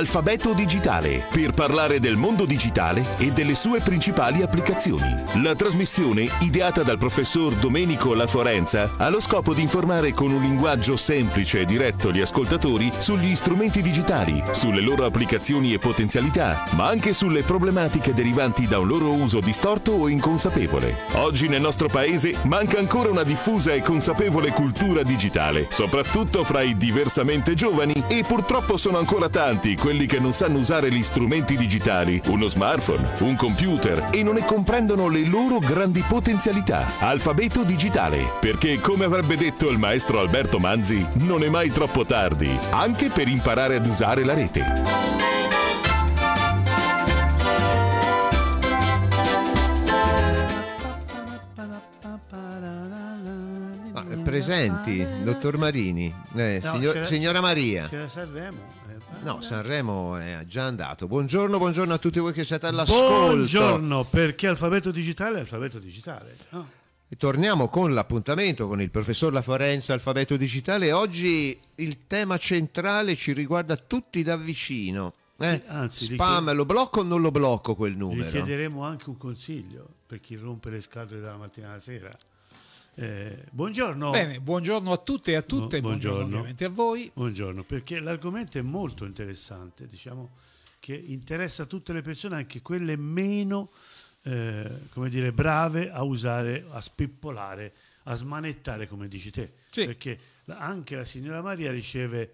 Alfabeto Digitale, per parlare del mondo digitale e delle sue principali applicazioni. La trasmissione, ideata dal professor Domenico La Forenza, ha lo scopo di informare con un linguaggio semplice e diretto gli ascoltatori sugli strumenti digitali, sulle loro applicazioni e potenzialità, ma anche sulle problematiche derivanti da un loro uso distorto o inconsapevole. Oggi nel nostro paese manca ancora una diffusa e consapevole cultura digitale, soprattutto fra i diversamente giovani e purtroppo sono ancora tanti quelli che non sanno usare gli strumenti digitali, uno smartphone, un computer e non ne comprendono le loro grandi potenzialità. Alfabeto digitale, perché come avrebbe detto il maestro Alberto Manzi, non è mai troppo tardi, anche per imparare ad usare la rete. presenti, dottor Marini, eh, no, signor, signora Maria. C'era Sanremo. No, Sanremo è già andato. Buongiorno, buongiorno a tutti voi che siete all'ascolto. Buongiorno, perché alfabeto digitale è alfabeto digitale. No? E torniamo con l'appuntamento con il professor La Forenza, alfabeto digitale. Oggi il tema centrale ci riguarda tutti da vicino. Eh? Anzi, Spam, chied- lo blocco o non lo blocco quel numero? Gli chiederemo anche un consiglio per chi rompe le scatole dalla mattina alla sera. Eh, buongiorno. Bene, buongiorno a tutte e a tutte, buongiorno. buongiorno ovviamente a voi. Buongiorno, perché l'argomento è molto interessante, diciamo che interessa tutte le persone, anche quelle meno eh, come dire, brave a usare, a spippolare, a smanettare, come dici te. Sì. Perché anche la signora Maria riceve,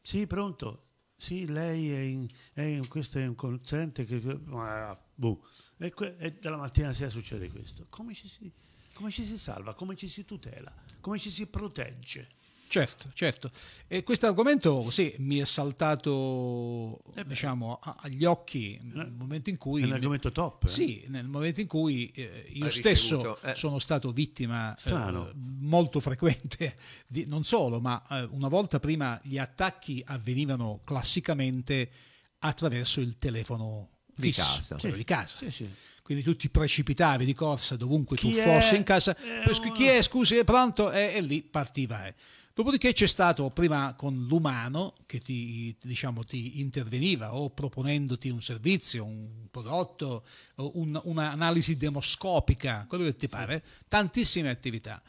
sì, pronto, sì, lei è, in, è in, questo è un consente che... Ah, boh. e, que, e dalla mattina alla sera succede questo. Come ci si come ci si salva, come ci si tutela, come ci si protegge. Certo, certo. E questo argomento sì, mi è saltato eh diciamo, agli occhi nel eh, momento in cui... È un argomento top. Eh? Sì, nel momento in cui eh, io stesso eh. sono stato vittima eh, molto frequente, di, non solo, ma una volta prima gli attacchi avvenivano classicamente attraverso il telefono di casa. Sì. di casa. Sì, sì quindi tu ti precipitavi di corsa dovunque chi tu fossi in casa, eh, chi è, scusi, è pronto? E, e lì partiva. Eh. Dopodiché c'è stato prima con l'umano che ti, diciamo, ti, interveniva o proponendoti un servizio, un prodotto, un, un'analisi demoscopica, quello che ti pare, tantissime attività.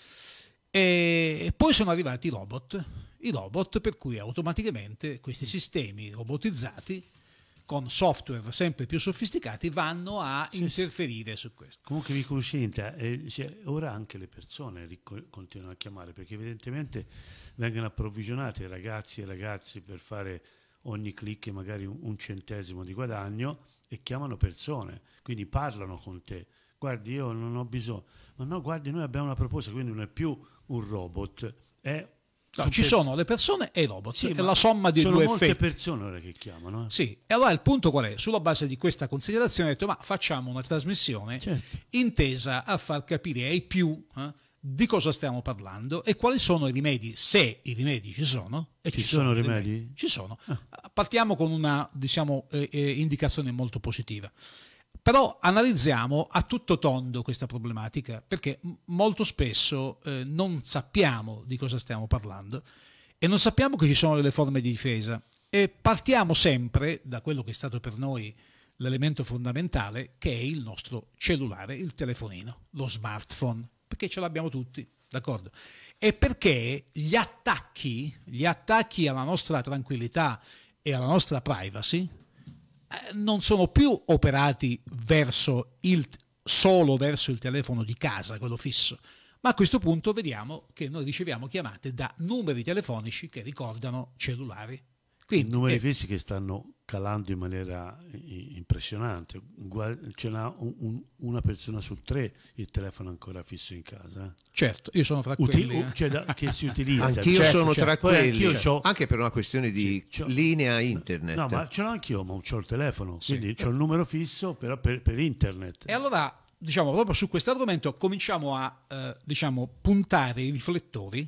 E poi sono arrivati i robot, i robot per cui automaticamente questi sistemi robotizzati con software sempre più sofisticati vanno a sì, interferire sì. su questo. Comunque vi consenta, eh, cioè, ora anche le persone continuano a chiamare perché evidentemente vengono approvvigionati ragazzi e ragazzi per fare ogni click magari un, un centesimo di guadagno e chiamano persone, quindi parlano con te. Guardi, io non ho bisogno, ma no, guardi, noi abbiamo una proposta, quindi non è più un robot, è No, ci sono le persone e i robot, sì, è la somma di due effetti. Sono molte persone ora che chiamano. Eh? Sì, e allora il punto qual è? Sulla base di questa considerazione ho detto ma facciamo una trasmissione certo. intesa a far capire ai più eh, di cosa stiamo parlando e quali sono i rimedi, se i rimedi ci sono. E ci, ci sono, sono rimedi? rimedi? Ci sono. Ah. Partiamo con una diciamo, eh, eh indicazione molto positiva. Però analizziamo a tutto tondo questa problematica perché molto spesso eh, non sappiamo di cosa stiamo parlando e non sappiamo che ci sono delle forme di difesa e partiamo sempre da quello che è stato per noi l'elemento fondamentale che è il nostro cellulare, il telefonino, lo smartphone, perché ce l'abbiamo tutti, d'accordo? E perché gli attacchi, gli attacchi alla nostra tranquillità e alla nostra privacy, non sono più operati verso il, solo verso il telefono di casa, quello fisso, ma a questo punto vediamo che noi riceviamo chiamate da numeri telefonici che ricordano cellulari. Quindi, numeri eh, fissi che stanno calando in maniera impressionante. Ce n'ha un, un, una persona su tre il telefono ancora fisso in casa. Eh. Certo, io sono tra Uti- quelli. Cioè da, che si utilizza. Anch'io certo, sono certo. tra quelli, anche per una questione di linea internet. No, ma ce l'ho anch'io, ma ho il telefono, quindi sì. ho il numero fisso però per, per internet. E allora diciamo, proprio su questo argomento cominciamo a eh, diciamo, puntare i riflettori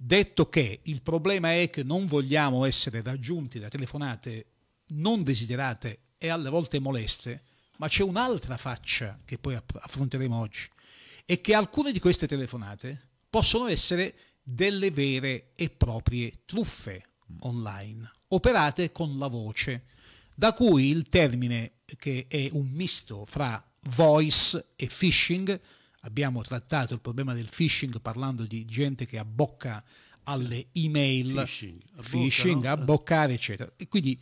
Detto che il problema è che non vogliamo essere raggiunti da telefonate non desiderate e alle volte moleste, ma c'è un'altra faccia che poi affronteremo oggi, e che alcune di queste telefonate possono essere delle vere e proprie truffe online, operate con la voce, da cui il termine che è un misto fra voice e phishing. Abbiamo trattato il problema del phishing parlando di gente che abbocca alle email, phishing, abbocca, phishing no? abboccare, eccetera. E quindi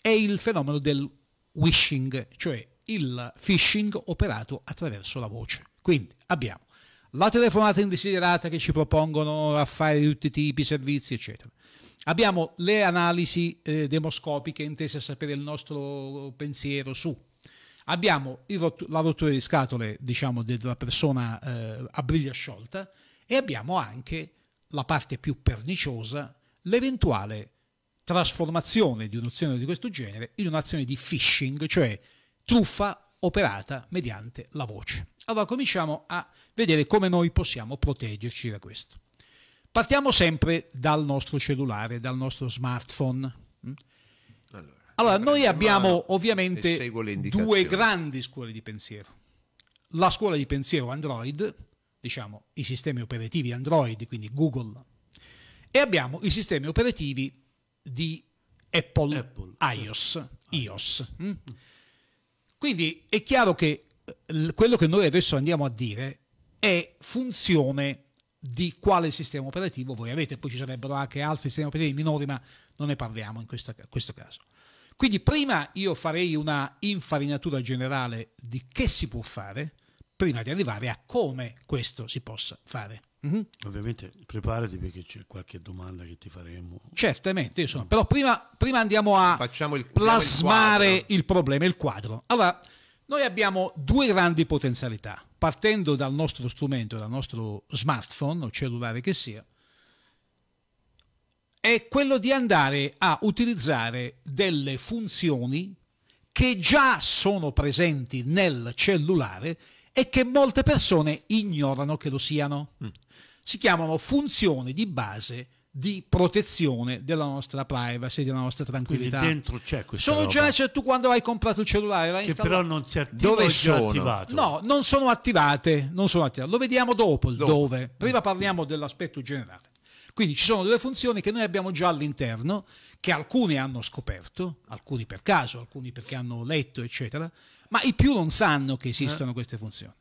è il fenomeno del wishing, cioè il phishing operato attraverso la voce. Quindi abbiamo la telefonata indesiderata che ci propongono affari di tutti i tipi, servizi, eccetera. Abbiamo le analisi eh, demoscopiche intese a sapere il nostro pensiero su. Abbiamo rot- la rottura di scatole, diciamo, della persona eh, a briglia sciolta e abbiamo anche la parte più perniciosa, l'eventuale trasformazione di un'azione di questo genere in un'azione di phishing, cioè truffa operata mediante la voce. Allora cominciamo a vedere come noi possiamo proteggerci da questo. Partiamo sempre dal nostro cellulare, dal nostro smartphone. Allora, noi abbiamo ovviamente due grandi scuole di pensiero. La scuola di pensiero Android, diciamo i sistemi operativi Android, quindi Google, e abbiamo i sistemi operativi di Apple, Apple iOS. Certo. iOS. Mm? Quindi è chiaro che eh, quello che noi adesso andiamo a dire è funzione di quale sistema operativo voi avete, poi ci sarebbero anche altri sistemi operativi minori, ma non ne parliamo in questo, questo caso. Quindi prima io farei una infarinatura generale di che si può fare, prima di arrivare a come questo si possa fare. Mm-hmm. Ovviamente preparati perché c'è qualche domanda che ti faremo. Certamente, io sono. Mm. però prima, prima, andiamo a il, plasmare il, il problema, il quadro. Allora, noi abbiamo due grandi potenzialità partendo dal nostro strumento, dal nostro smartphone o cellulare che sia, è quello di andare a utilizzare delle funzioni che già sono presenti nel cellulare e che molte persone ignorano che lo siano. Mm. Si chiamano funzioni di base di protezione della nostra privacy, della nostra tranquillità. Quindi dentro c'è questa Sono già, cioè, tu quando hai comprato il cellulare l'hai che però non si attiva dove sono? attivato? No, non sono attivate, non sono attivate. Lo vediamo dopo il dove. dove. Prima parliamo dell'aspetto generale. Quindi ci sono delle funzioni che noi abbiamo già all'interno, che alcuni hanno scoperto, alcuni per caso, alcuni perché hanno letto, eccetera, ma i più non sanno che esistono eh. queste funzioni.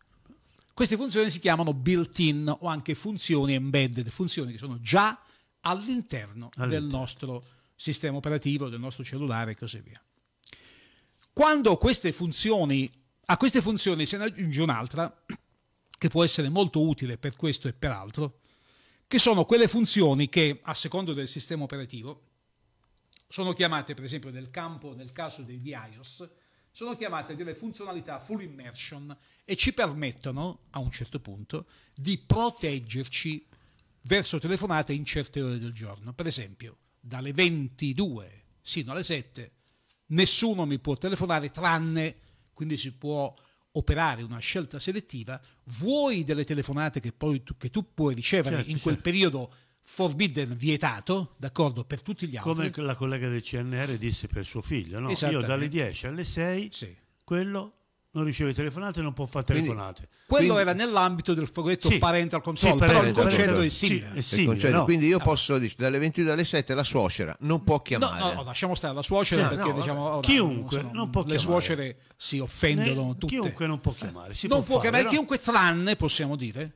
Queste funzioni si chiamano built-in o anche funzioni embedded, funzioni che sono già all'interno, all'interno del nostro sistema operativo, del nostro cellulare e così via. Quando queste funzioni, a queste funzioni se ne aggiunge un'altra, che può essere molto utile per questo e per altro, che sono quelle funzioni che, a secondo del sistema operativo, sono chiamate, per esempio, nel campo, nel caso degli iOS, sono chiamate delle funzionalità full immersion e ci permettono, a un certo punto, di proteggerci verso telefonate in certe ore del giorno. Per esempio, dalle 22 sino alle 7 nessuno mi può telefonare tranne, quindi si può operare una scelta selettiva, vuoi delle telefonate che, poi tu, che tu puoi ricevere certo, in quel certo. periodo forbidden, vietato, d'accordo, per tutti gli altri. Come la collega del CNR disse per suo figlio, no? Io dalle 10 alle 6, sì. quello non riceve telefonate non può fare telefonate. Quindi, quello quindi, era nell'ambito del foglietto sì, parental control, sì, però il concetto è simile. Sì, è simile concetto, no? Quindi io posso dire dalle 22 alle 7 la suocera non può chiamare. No, no, lasciamo stare la suocera no, perché diciamo ora, chiunque non, non, può le chiamare. suocere si offendono ne, tutte. Chiunque non può chiamare, si non può, può chiamare chiunque tranne possiamo dire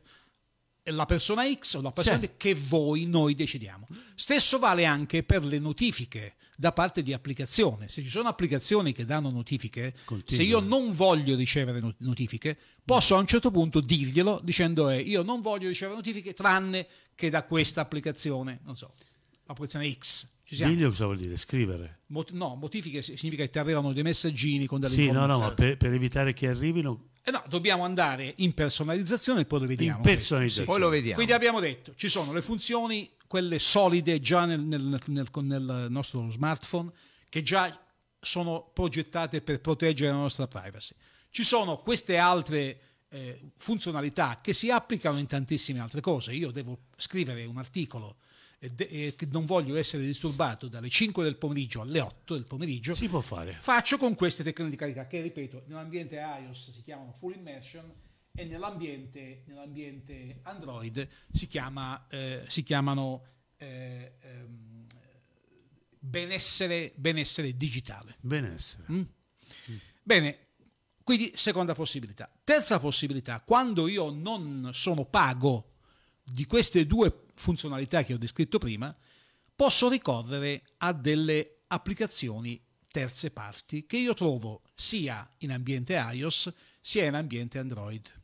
la persona X o la persona sì. che voi noi decidiamo. Stesso vale anche per le notifiche da parte di applicazione. Se ci sono applicazioni che danno notifiche, Continua. se io non voglio ricevere notifiche, posso a un certo punto dirglielo dicendo eh, io non voglio ricevere notifiche tranne che da questa applicazione, non so, l'applicazione X. Diglio cosa vuol dire? Scrivere? Mot- no, notifiche significa che ti arrivano dei messaggini con delle sì, informazioni. Sì, no, no, ma per, per, evitare che arrivino... Eh no, dobbiamo andare in personalizzazione e poi lo vediamo. In personalizzazione. Sì. Poi lo vediamo. Quindi abbiamo detto, ci sono le funzioni quelle solide già nel, nel, nel, nel nostro smartphone, che già sono progettate per proteggere la nostra privacy. Ci sono queste altre eh, funzionalità che si applicano in tantissime altre cose. Io devo scrivere un articolo e, de- e non voglio essere disturbato dalle 5 del pomeriggio alle 8 del pomeriggio. Si può fare. Faccio con queste tecnicalità che, ripeto, nell'ambiente iOS si chiamano full immersion e nell'ambiente, nell'ambiente Android si, chiama, eh, si chiamano eh, ehm, benessere, benessere digitale. Benessere. Mm? Mm. Bene, quindi seconda possibilità. Terza possibilità, quando io non sono pago di queste due funzionalità che ho descritto prima, posso ricorrere a delle applicazioni terze parti che io trovo sia in ambiente iOS sia in ambiente Android.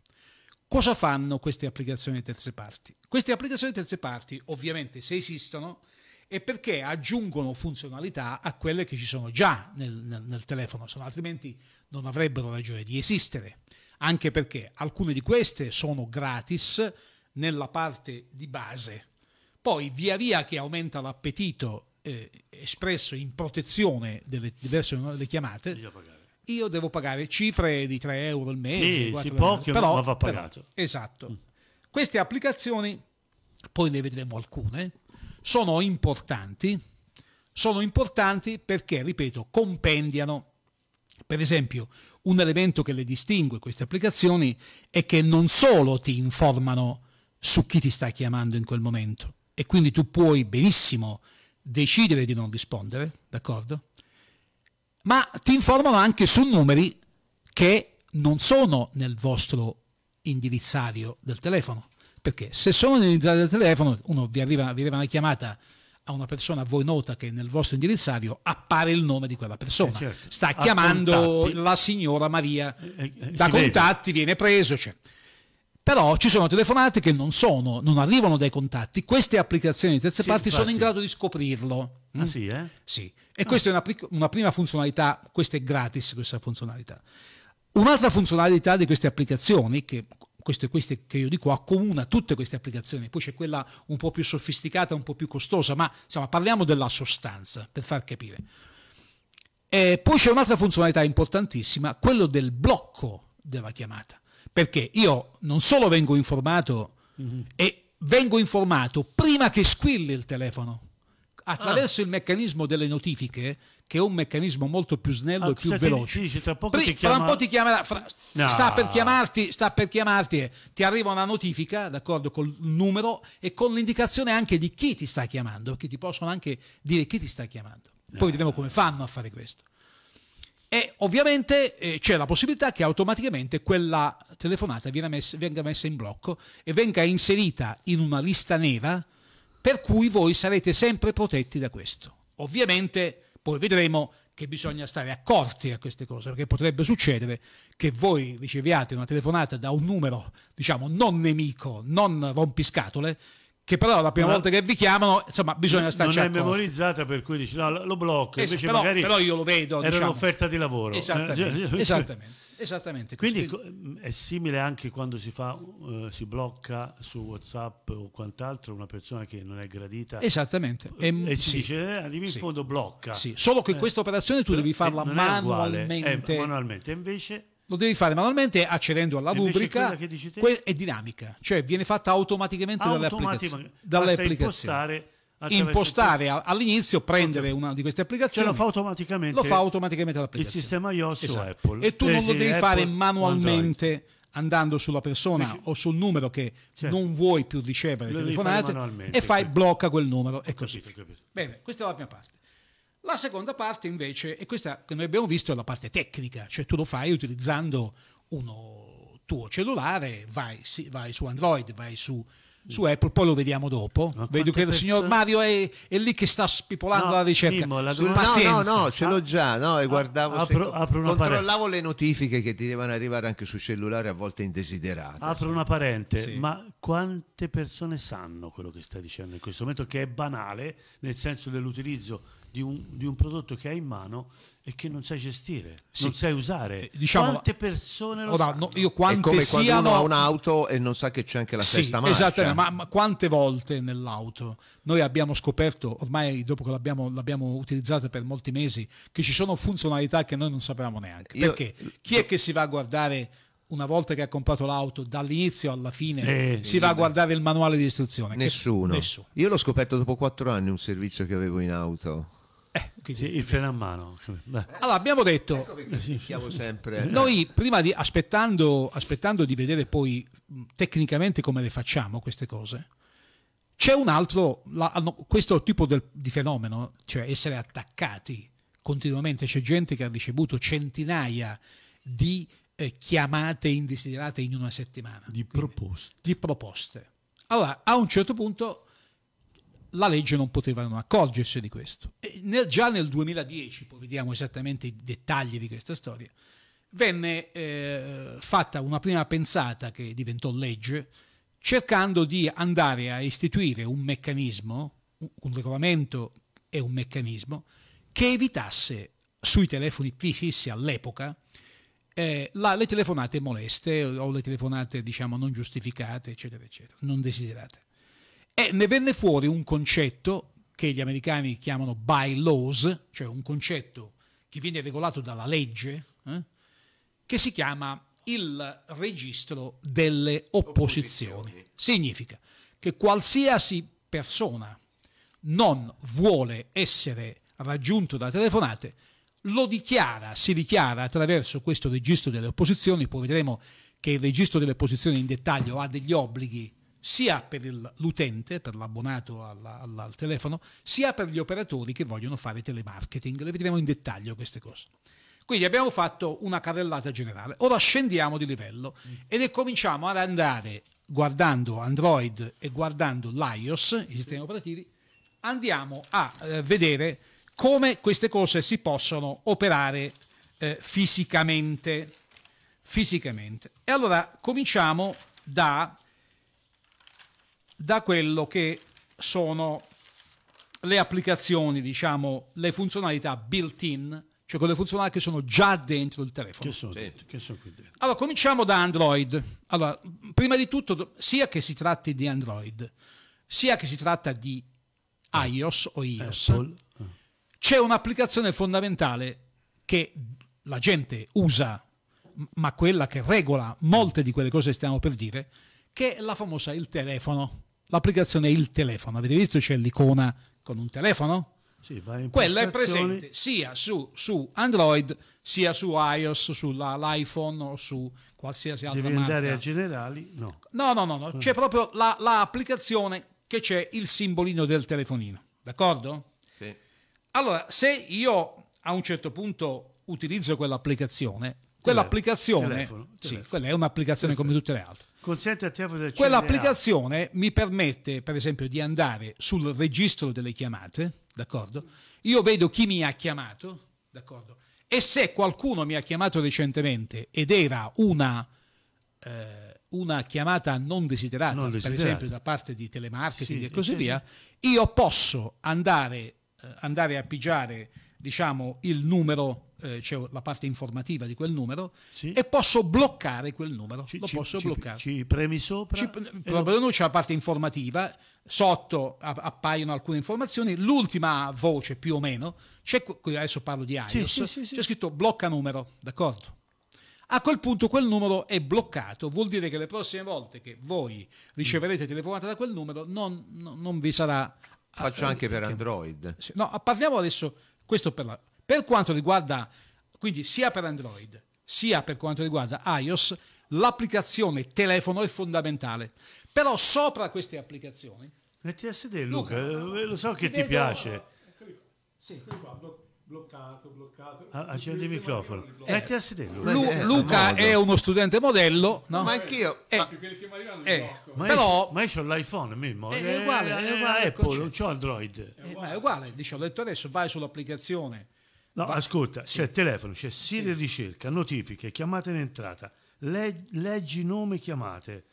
Cosa fanno queste applicazioni terze parti? Queste applicazioni terze parti, ovviamente, se esistono, è perché aggiungono funzionalità a quelle che ci sono già nel, nel, nel telefono, se no altrimenti non avrebbero ragione di esistere. Anche perché alcune di queste sono gratis nella parte di base. Poi, via via che aumenta l'appetito eh, espresso in protezione delle diverse chiamate, io devo pagare cifre di 3 euro al mese. Sì, si può, però, va pagato. Però, esatto. Mm. Queste applicazioni, poi ne vedremo alcune, sono importanti, sono importanti perché, ripeto, compendiano. Per esempio, un elemento che le distingue queste applicazioni è che non solo ti informano su chi ti sta chiamando in quel momento, e quindi tu puoi benissimo decidere di non rispondere, d'accordo? Ma ti informano anche su numeri che non sono nel vostro indirizzario del telefono. Perché se sono nell'indirizzario del telefono, uno vi arriva, vi arriva una chiamata a una persona a voi nota che nel vostro indirizzario appare il nome di quella persona. Eh certo. Sta chiamando la signora Maria. Eh, eh, da contatti vede. viene preso. Cioè. Però ci sono telefonate che non sono, non arrivano dai contatti. Queste applicazioni di terze sì, parti infatti. sono in grado di scoprirlo. Ah, mm? sì, eh? Sì. E ah. questa è una, una, prima funzionalità, questa è gratis, questa funzionalità. Un'altra funzionalità di queste applicazioni, che queste, queste, che io dico accomuna tutte queste applicazioni, poi c'è quella un po' più sofisticata, un po' più costosa, ma insomma parliamo della sostanza per far capire. E poi c'è un'altra funzionalità importantissima, quello del blocco della chiamata perché io non solo vengo informato mm-hmm. e vengo informato prima che squilli il telefono attraverso ah. il meccanismo delle notifiche che è un meccanismo molto più snello ah, e più veloce. Dici, tra, Pri- chiama... fra, un po' ti chiamerà, fra... no. sta per chiamarti, sta per chiamarti e ti arriva una notifica, d'accordo, col numero e con l'indicazione anche di chi ti sta chiamando, che ti possono anche dire chi ti sta chiamando. Poi no. vedremo come fanno a fare questo. E ovviamente eh, c'è la possibilità che automaticamente quella telefonata messa, venga messa in blocco e venga inserita in una lista nera per cui voi sarete sempre protetti da questo. Ovviamente poi vedremo che bisogna stare accorti a queste cose, perché potrebbe succedere che voi riceviate una telefonata da un numero, diciamo, non nemico, non rompiscatole, che però la prima volta che vi chiamano, insomma, bisogna starci Non è memorizzata per cui dici no, lo blocco, es- invece però, magari però io lo vedo, era diciamo. un'offerta di lavoro. Esattamente, esattamente. Esattamente. Quindi è simile anche quando si fa, uh, si blocca su WhatsApp o quant'altro una persona che non è gradita. Esattamente. E, e si sì. dice, eh, arrivi in sì. fondo, blocca. Sì. Solo che eh. questa operazione tu devi farla manualmente. manualmente. Invece lo devi fare manualmente accedendo alla rubrica que- è dinamica, cioè viene fatta automaticamente applicazioni. Dalle applicazioni. Impostare all'inizio, prendere una di queste applicazioni, ce lo fa automaticamente, lo fa automaticamente l'applicazione. Il sistema iOS esatto. o Apple. E tu non lo devi Apple, fare manualmente andando sulla persona Dici, o sul numero che cioè, non vuoi più ricevere telefonate e fai blocca quel numero e così. Capito, capito. Bene, questa è la prima parte. La seconda parte invece, e questa che noi abbiamo visto, è la parte tecnica, cioè tu lo fai utilizzando uno tuo cellulare, vai, sì, vai su Android, vai su, su, Apple, poi lo vediamo dopo. Ma Vedo che il signor Mario è, è, lì che sta spipolando no, la ricerca. Mimmo, la no, no, no, ce l'ho già, no, e guardavo apro, se, apro controllavo le notifiche che ti devono arrivare anche su cellulare a volte indesiderate. Apro sì. una parente, sì. ma quante persone sanno quello che stai dicendo in questo momento che è banale nel senso dell'utilizzo di un, di un, prodotto che hai in mano e che non sai gestire, sì. non sai usare. Eh, diciamo, quante persone lo ora, no, io quante è come siano... quando uno ha un'auto e non sa che c'è anche la sì, sesta marcia. Esattamente, ma, ma, quante volte nell'auto noi abbiamo scoperto, ormai dopo che l'abbiamo, l'abbiamo utilizzata per molti mesi, che ci sono funzionalità che noi non sapevamo neanche. Io, Perché chi è che si va a guardare una volta che ha comprato l'auto dall'inizio alla fine eh, si va a guardare il manuale di istruzione nessuno. nessuno. io l'ho scoperto dopo quattro anni un servizio che avevo in auto eh, quindi, il freno a mano. Beh. Allora, abbiamo detto, ecco sempre. noi prima di, aspettando, aspettando di vedere poi tecnicamente come le facciamo queste cose, C'è un altro, la, questo tipo del, di fenomeno, cioè essere attaccati continuamente, c'è gente che ha ricevuto centinaia di eh, chiamate indesiderate in una settimana. Di proposte. Di proposte. Allora, a un certo punto la legge non poteva non accorgersi di questo. Nel, già nel 2010, poi vediamo esattamente i dettagli di questa storia, venne eh, fatta una prima pensata che diventò legge, cercando di andare a istituire un meccanismo, un regolamento e un meccanismo che evitasse sui telefoni fissi all'epoca eh, le telefonate moleste o le telefonate diciamo non giustificate, eccetera, eccetera, non desiderate. E ne venne fuori un concetto che gli americani chiamano by laws, cioè un concetto che viene regolato dalla legge, eh, che si chiama il registro delle opposizioni. opposizioni. Significa che qualsiasi persona non vuole essere raggiunto da telefonate lo dichiara, si dichiara attraverso questo registro delle opposizioni, poi vedremo che il registro delle opposizioni in dettaglio ha degli obblighi sia per l'utente, per l'abbonato alla, alla, al telefono, sia per gli operatori che vogliono fare telemarketing. Le vedremo in dettaglio queste cose. Quindi abbiamo fatto una carrellata generale. Ora scendiamo di livello ed cominciamo ad andare guardando Android e guardando l'iOS, i sistemi operativi, andiamo a eh, vedere come queste cose si possono operare eh, fisicamente, fisicamente. E allora cominciamo da, da quello che sono le applicazioni, diciamo, le funzionalità built-in, cioè quelle funzionalità che sono già dentro il telefono. Che sono, sì. che sono qui dentro. Allora, cominciamo da Android. Allora, prima di tutto, sia che si tratti di Android, sia che si tratta di iOS o iOS, Apple c'è un'applicazione fondamentale che la gente usa, ma quella che regola molte di quelle cose che stiamo per dire, che è la famosa il telefono. L'applicazione è il telefono. Avete visto c'è l'icona con un telefono? Sì, Quella è presente sia su, su, Android sia su iOS, sull'iPhone o su qualsiasi altra Devi marca. andare a generali? No. No, no, no, no. c'è proprio l'applicazione la, che c'è il simbolino del telefonino. D'accordo? Allora, se io a un certo punto utilizzo quell'applicazione, quell'applicazione, telefono, telefono. sì, quella è un'applicazione Perfetto. come tutte le altre. Consente a te di Quell'applicazione mi permette, per esempio, di andare sul registro delle chiamate, d'accordo? Io vedo chi mi ha chiamato, d'accordo? E se qualcuno mi ha chiamato recentemente ed era una, eh, una chiamata non desiderata, non desiderata, per esempio da parte di telemarketing sì, e così sì, via, io posso andare eh, andare a pigiare diciamo, il numero, eh, c'è la parte informativa di quel numero, sì. e posso bloccare quel numero. Ci, lo ci, posso ci, bloccare. Ci premi sopra. Ci, proprio lo... c'è la parte informativa, sotto appaiono alcune informazioni, l'ultima voce più o meno, c'è, adesso parlo di iOS, sì, sì, c'è scritto blocca numero, d'accordo? A quel punto quel numero è bloccato, vuol dire che le prossime volte che voi riceverete telefonata da quel numero non, non vi sarà Faccio ah, anche per Android. No, parliamo adesso, questo per, la, per quanto riguarda, quindi sia per Android sia per quanto riguarda iOS, l'applicazione telefono è fondamentale. Però sopra queste applicazioni... Metti a sedere Luca, Luca eh, lo so che ti piace. Sì, qua, bloccato, bloccato. Ah, accendi il microfono. Eh, Metti a sedere. Lu- eh, Luca è uno studente modello, no? Ma anch'io. Eh, eh, ma però, ma io ho l'iPhone, Mimmo. È, è uguale, è uguale. Eh, Apple, non c'ho Android. È uguale. è uguale, dice, ho detto adesso vai sull'applicazione. No, va- ascolta, sì. c'è telefono, c'è Siri sì. ricerca, notifiche, chiamate in entrata, Leg- leggi nome chiamate.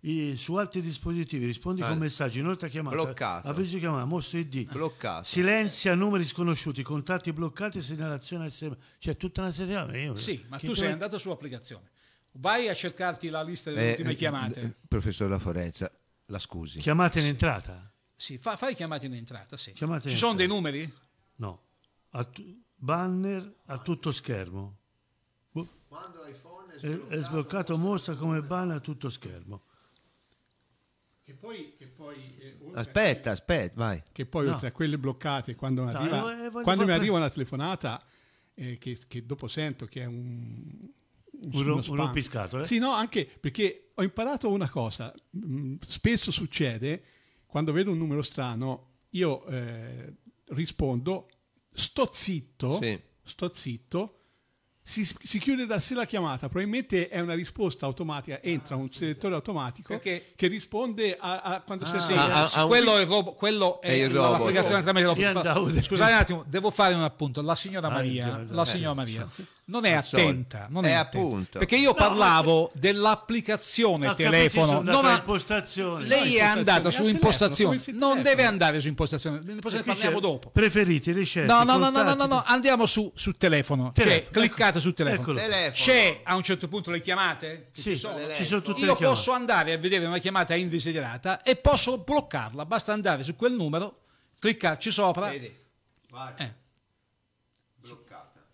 I, su altri dispositivi rispondi con eh. messaggi inoltre a chiamata. bloccato. Avviso chiamata mostro ID bloccato. Silenzia numeri sconosciuti contatti bloccati segnalazione SMS cioè tutta una serie io, sì ma tu sei è... andato sull'applicazione vai a cercarti la lista delle eh, ultime chiamate. eh, professor La Forenza la scusi. Chiamate in entrata? Sì fa, fai chiamate in entrata sì. chiamate ci sono dei numeri? no banner a tutto schermo quando iPhone è sbloccato, è sbloccato mostra come banner a tutto schermo che poi, che poi eh, aspetta, aspetta, vai. Che poi no. oltre a quelle bloccate, quando, no, arriva, eh, quando mi arriva una telefonata, eh, che, che, dopo sento che è un, un uno, uno piscato, eh? Sì, no, anche perché ho imparato una cosa. Mm, spesso succede quando vedo un numero strano, io eh, rispondo, sto zitto, sì. sto zitto, si, si, chiude da sé la chiamata, probabilmente è una risposta automatica, entra un selettore automatico Perché? che risponde a, a quando ah, si ah, ah, quello, è, robo, quello è, è l'applicazione tramite Scusate un attimo, devo fare un appunto. La signora Maria, la signora Maria non è attenta, non è, è attenta. perché io parlavo no, dell'applicazione telefono, non ha, impostazione. Lei è andata su impostazione, non deve andare su impostazione, l'impostazione parliamo dopo. Preferiti ricette? No, no, no, no, no, no, andiamo su, su telefono, telefono. Cioè, cliccate su telefono. telefono. C'è a un certo punto le chiamate? Sì, ci sono, ci sono tutte io posso andare a vedere una chiamata indesiderata e posso bloccarla, basta andare su quel numero, cliccarci sopra. Vedi. Vai. Eh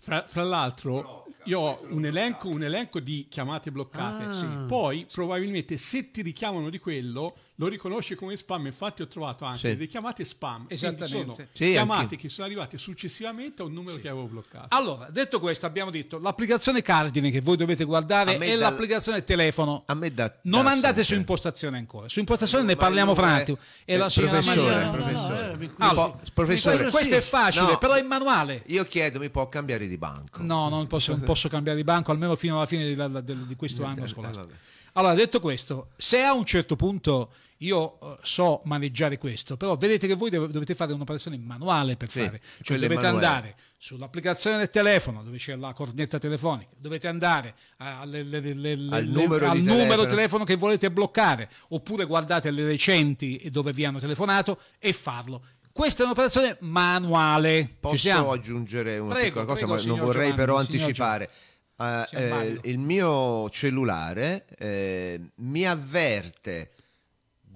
fra, fra l'altro, io ho un elenco, un elenco, di chiamate bloccate. Ah. Sì. Poi, probabilmente, se ti richiamano di quello, lo riconosce come spam. Infatti, ho trovato anche sì. delle chiamate spam. Esattamente. Sì, chiamate anche. che sono arrivate successivamente a un numero sì. che avevo bloccato. Allora, detto questo, abbiamo detto l'applicazione cardine che voi dovete guardare è da, l'applicazione telefono. A me da, non andate sempre. su impostazione ancora. Su impostazione ne parliamo fra un attimo. E la signora Maria. Professore, allora, professore. questo è facile, no, però è manuale. Io chiedo, mi può cambiare di banco? No, non posso, non posso cambiare di banco, almeno fino alla fine di, di, di questo anno scolastico. Allora, detto questo, se a un certo punto io uh, so maneggiare questo, però vedete che voi dovete fare un'operazione manuale per sì, fare, cioè dovete manuale. andare sull'applicazione del telefono dove c'è la cornetta telefonica, dovete andare alle, le, le, le, al, numero, al numero telefono. telefono che volete bloccare, oppure guardate le recenti dove vi hanno telefonato e farlo. Questa è un'operazione manuale. Posso aggiungere una prego, piccola cosa, prego, ma non vorrei Giovanni, però anticipare. Uh, eh, il mio cellulare eh, mi avverte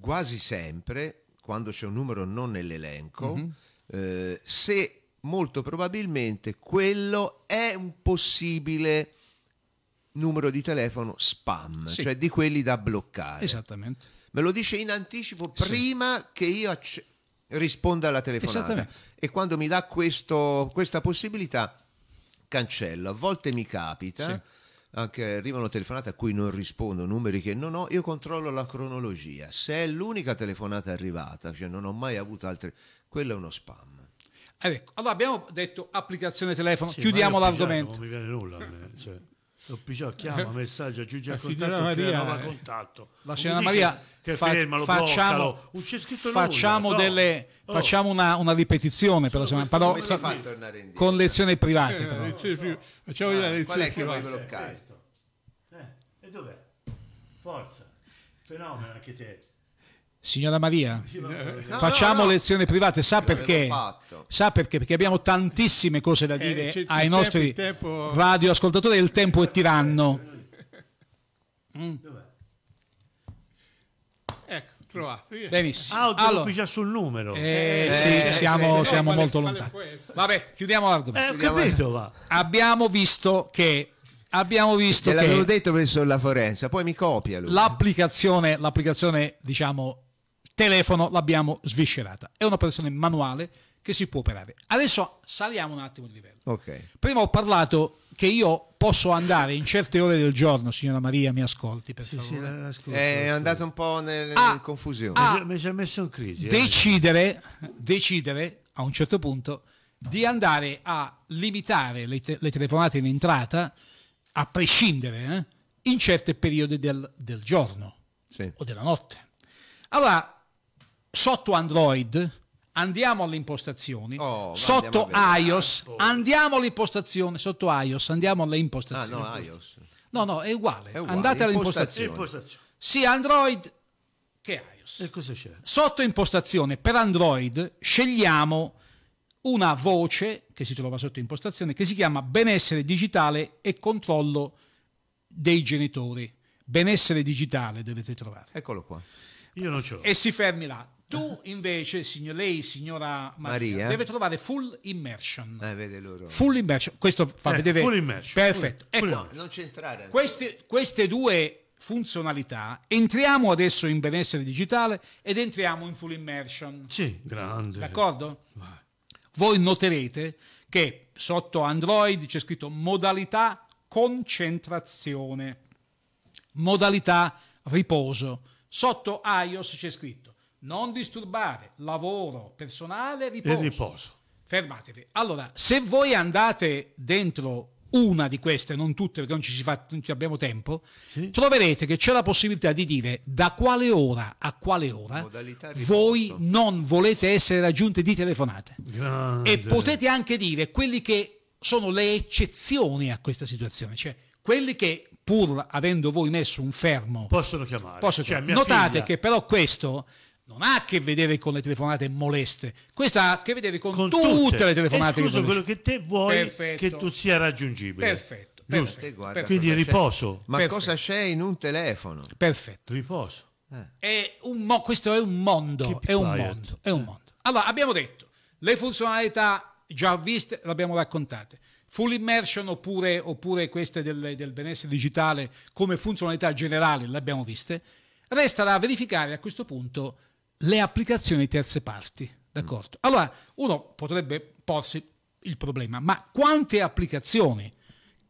quasi sempre quando c'è un numero non nell'elenco mm-hmm. eh, se molto probabilmente quello è un possibile numero di telefono spam, sì. cioè di quelli da bloccare. Esattamente. Me lo dice in anticipo prima sì. che io risponda alla telefonata. E quando mi dà questo, questa possibilità cancello. A volte mi capita, sì. Anche arrivano telefonate a cui non rispondo, numeri che non ho, io controllo la cronologia. Se è l'unica telefonata arrivata, cioè non ho mai avuto altre, quello è uno spam. Eh, ecco, allora abbiamo detto applicazione telefono, sì, chiudiamo l'argomento. Non mi viene nulla a me. Cioè. L'ufficio chiama, messaggio, aggiunge a contatto, Maria, nuova contatto. La signora Maria che fa, fermalo, facciamo, facciamo, nulla, delle, oh. facciamo una, una, ripetizione per la settimana, però con lezioni private. Eh, lezioni Facciamo ah, le lezioni private. bloccare? Eh, e dov'è? Forza, fenomeno anche te. Signora Maria, no, facciamo no, no. lezioni private, sa perché? Sa perché? Perché abbiamo tantissime cose da eh, dire eh, ai nostri tempo... radioascoltatori e il tempo è tiranno. Mm. Ecco, trovato. Benissimo. Ah, allora, già sul numero. Eh, eh, sì, siamo, sì, siamo molto lontani. Vabbè, chiudiamo l'argomento. Eh, capito, va. Abbiamo visto che abbiamo visto che l'avevo detto presso la forense, poi mi copia lui. L'applicazione, l'applicazione diciamo telefono l'abbiamo sviscerata. È un'operazione manuale che si può operare. Adesso saliamo un attimo di livello. Okay. Prima ho parlato che io posso andare in certe ore del giorno, signora Maria, mi ascolti per sì, favore. Sì, è andato un po' nel, ah, in confusione. Ah, mi ci ha messo in crisi. Eh. Decidere, decidere a un certo punto di andare a limitare le, te- le telefonate in entrata, a prescindere, eh, in certi periodi del, del giorno sì. o della notte. Allora, sotto Android andiamo alle impostazioni, oh, sotto iOS andiamo alle impostazioni, sotto iOS andiamo alle impostazioni. Ah, no, iOS. No, no, è uguale. È uguale. Andate alle impostazioni. impostazioni. Sia Android che iOS. E cosa c'è? Sotto impostazione per Android scegliamo una voce che si trova sotto impostazione che si chiama benessere digitale e controllo dei genitori. Benessere digitale dovete trovare. Eccolo qua. Io non ce l'ho. E si fermi là. Tu invece, signor, lei, signora Maria, Maria, deve trovare full immersion. Eh, vede loro. Full immersion. Questo fa eh, vedere. Full immersion. Perfetto. Full, ecco, full non c'entrare. Queste, queste due funzionalità, entriamo adesso in benessere digitale ed entriamo in full immersion. Sì, grande. D'accordo? Vai. Voi noterete che sotto Android c'è scritto modalità concentrazione, modalità riposo Sotto iOS c'è scritto non disturbare, lavoro, personale, riposo. E riposo. Fermatevi. Allora, se voi andate dentro una di queste, non tutte perché non ci, fa, non ci abbiamo tempo, sì. troverete che c'è la possibilità di dire da quale ora a quale ora voi non volete essere raggiunti di telefonate. Grande. E potete anche dire quelli che sono le eccezioni a questa situazione, cioè quelli che pur avendo voi messo un fermo possono chiamare. Possono cioè, chiamare. Notate figlia... che però questo non ha a che vedere con le telefonate moleste, questo ha a che vedere con, con tutte, tutte, le telefonate. Escluso quello che te vuoi Perfetto. che tu sia raggiungibile. Perfetto. Giusto. Perfetto. Guarda, Quindi riposo. Ma Perfetto. cosa c'è in un telefono? Perfetto. Riposo. Eh. È mo- questo è un mondo, è un mondo, è un mondo. Allora, abbiamo detto, le funzionalità già viste, le abbiamo raccontate. Full immersion oppure, oppure queste del, del benessere digitale come funzionalità generali le abbiamo viste. Resta da verificare a questo punto le applicazioni terze parti. D'accordo? Allora, uno potrebbe porsi il problema, ma quante applicazioni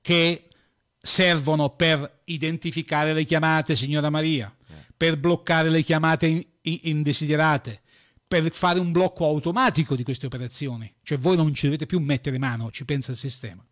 che servono per identificare le chiamate, signora Maria, per bloccare le chiamate indesiderate, per fare un blocco automatico di queste operazioni, cioè voi non ci dovete più mettere mano, ci pensa il sistema.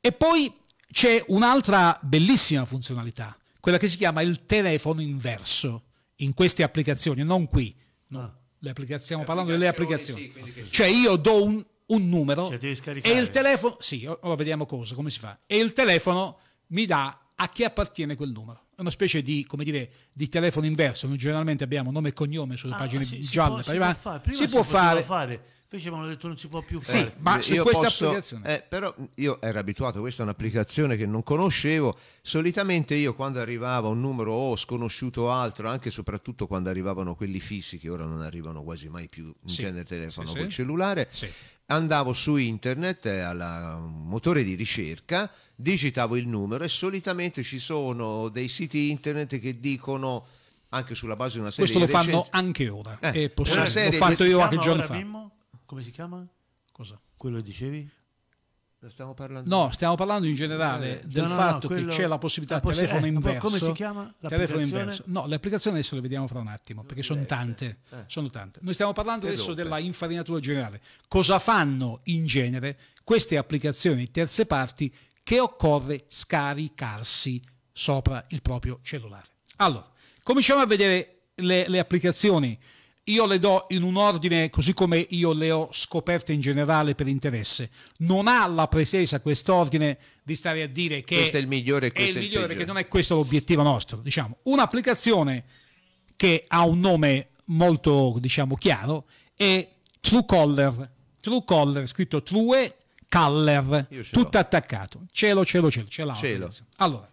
E poi c'è un'altra bellissima funzionalità, quella che si chiama il telefono inverso in queste applicazioni, non qui. No. Ah. stiamo parlando delle applicazioni. Sì, cioè io do un, un numero cioè e il telefono, sì, ora vediamo cosa, come si fa. E il telefono mi dà a chi appartiene quel numero. È una specie di, come dire, di telefono inverso. Noi generalmente abbiamo nome e cognome sulle ah, pagine sì, gialle. Si può, si. Prima si, si può fare. fare Invece mi hanno detto non si può più fare. Sì, ma su io questa posso, applicazione. Eh, però io ero abituato, questa è un'applicazione che non conoscevo. Solitamente io quando arrivava un numero o sconosciuto o altro, anche e soprattutto quando arrivavano quelli fissi che ora non arrivano quasi mai più in sì, genere telefono sì, col sì. cellulare, andavo su internet eh, al motore di ricerca, digitavo il numero e solitamente ci sono dei siti internet che dicono anche sulla base di una serie Questo di lo fanno anche ora, eh, è possibile. L'ho fatto io qualche giorno fa. Mimmo? Come si chiama? Cosa? Quello che dicevi? Stiamo parlando no, stiamo parlando in generale eh, del no, fatto no, quello... che c'è la possibilità possi- telefono eh, inverso. Come si chiama? Telefono inverso. No, le applicazioni adesso le vediamo fra un attimo, perché sono tante, eh. sono tante. Noi stiamo parlando che adesso dopo. della infarinatura generale. Cosa fanno in genere queste applicazioni terze parti che occorre scaricarsi sopra il proprio cellulare? Allora, cominciamo a vedere le, le applicazioni io le do in un ordine così come io le ho scoperte in generale per interesse. Non ha la pretesa quest'ordine di stare a dire che questo è il migliore, è il migliore perché non è questo l'obiettivo nostro. Diciamo, un'applicazione che ha un nome molto diciamo, chiaro è Truecaller. Truecaller, scritto True Caller, tutto attaccato. Cielo, cielo, cielo. Ce cielo. Allora,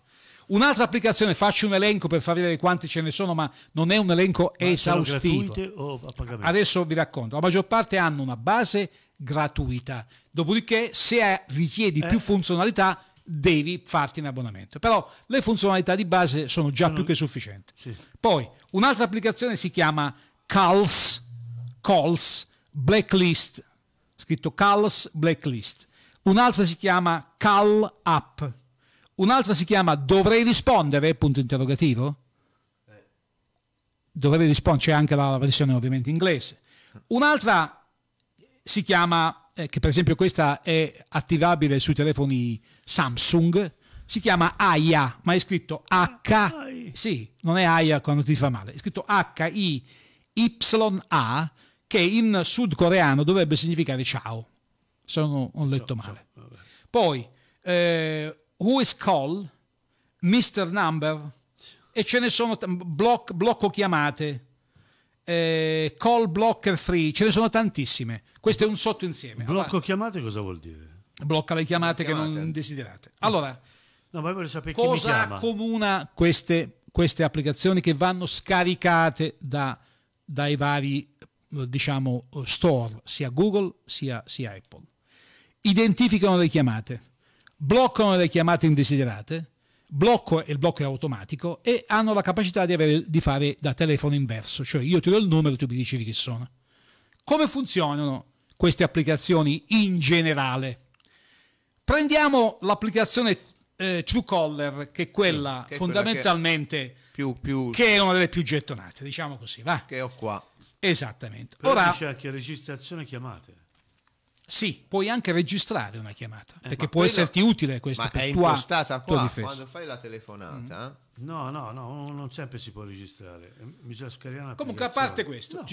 Un'altra applicazione, faccio un elenco per far vedere quanti ce ne sono, ma non è un elenco ma esaustivo. Adesso vi racconto. La maggior parte hanno una base gratuita, dopodiché se richiedi eh. più funzionalità devi farti un abbonamento. Però le funzionalità di base sono già sono... più che sufficienti. Sì. Poi un'altra applicazione si chiama Calls, Calls Blacklist, scritto Calls Blacklist. Un'altra si chiama Call App Un'altra si chiama Dovrei rispondere? Punto interrogativo. Dovrei rispondere, c'è anche la versione ovviamente inglese. Un'altra si chiama, eh, che per esempio questa è attivabile sui telefoni Samsung, si chiama AIA, ma è scritto H, sì, non è AIA quando ti fa male, è scritto H-I-Y-A, che in sudcoreano dovrebbe significare ciao, se non ho letto male. Poi, eh, Who is Call, Mr. Number, e ce ne sono block, blocco chiamate, eh, call blocker free, ce ne sono tantissime. Questo è un sottoinsieme. Blocco allora, chiamate cosa vuol dire? Blocca le chiamate, che non desiderate. Allora, no, cosa accomuna queste, queste, applicazioni che vanno scaricate da, dai vari diciamo, store, sia Google sia, sia Apple? Identificano le chiamate bloccano le chiamate indesiderate, blocco, il blocco è automatico e hanno la capacità di, avere, di fare da telefono inverso, cioè io ti do il numero e tu mi dici chi sono. Come funzionano queste applicazioni in generale? Prendiamo l'applicazione eh, Truecaller, che è quella che è fondamentalmente quella che, più, più... che, è una delle più gettonate, diciamo così. Va. Che ho qua. Esattamente. Però Ora c'è anche registrazione chiamate. Sì, puoi anche registrare una chiamata, eh, perché può quello, esserti utile questo ma per è tua, impostata qua, quando fai la telefonata. Mm. No, no, no, non sempre si può registrare. Bisogna scaricare una Comunque a parte questo, no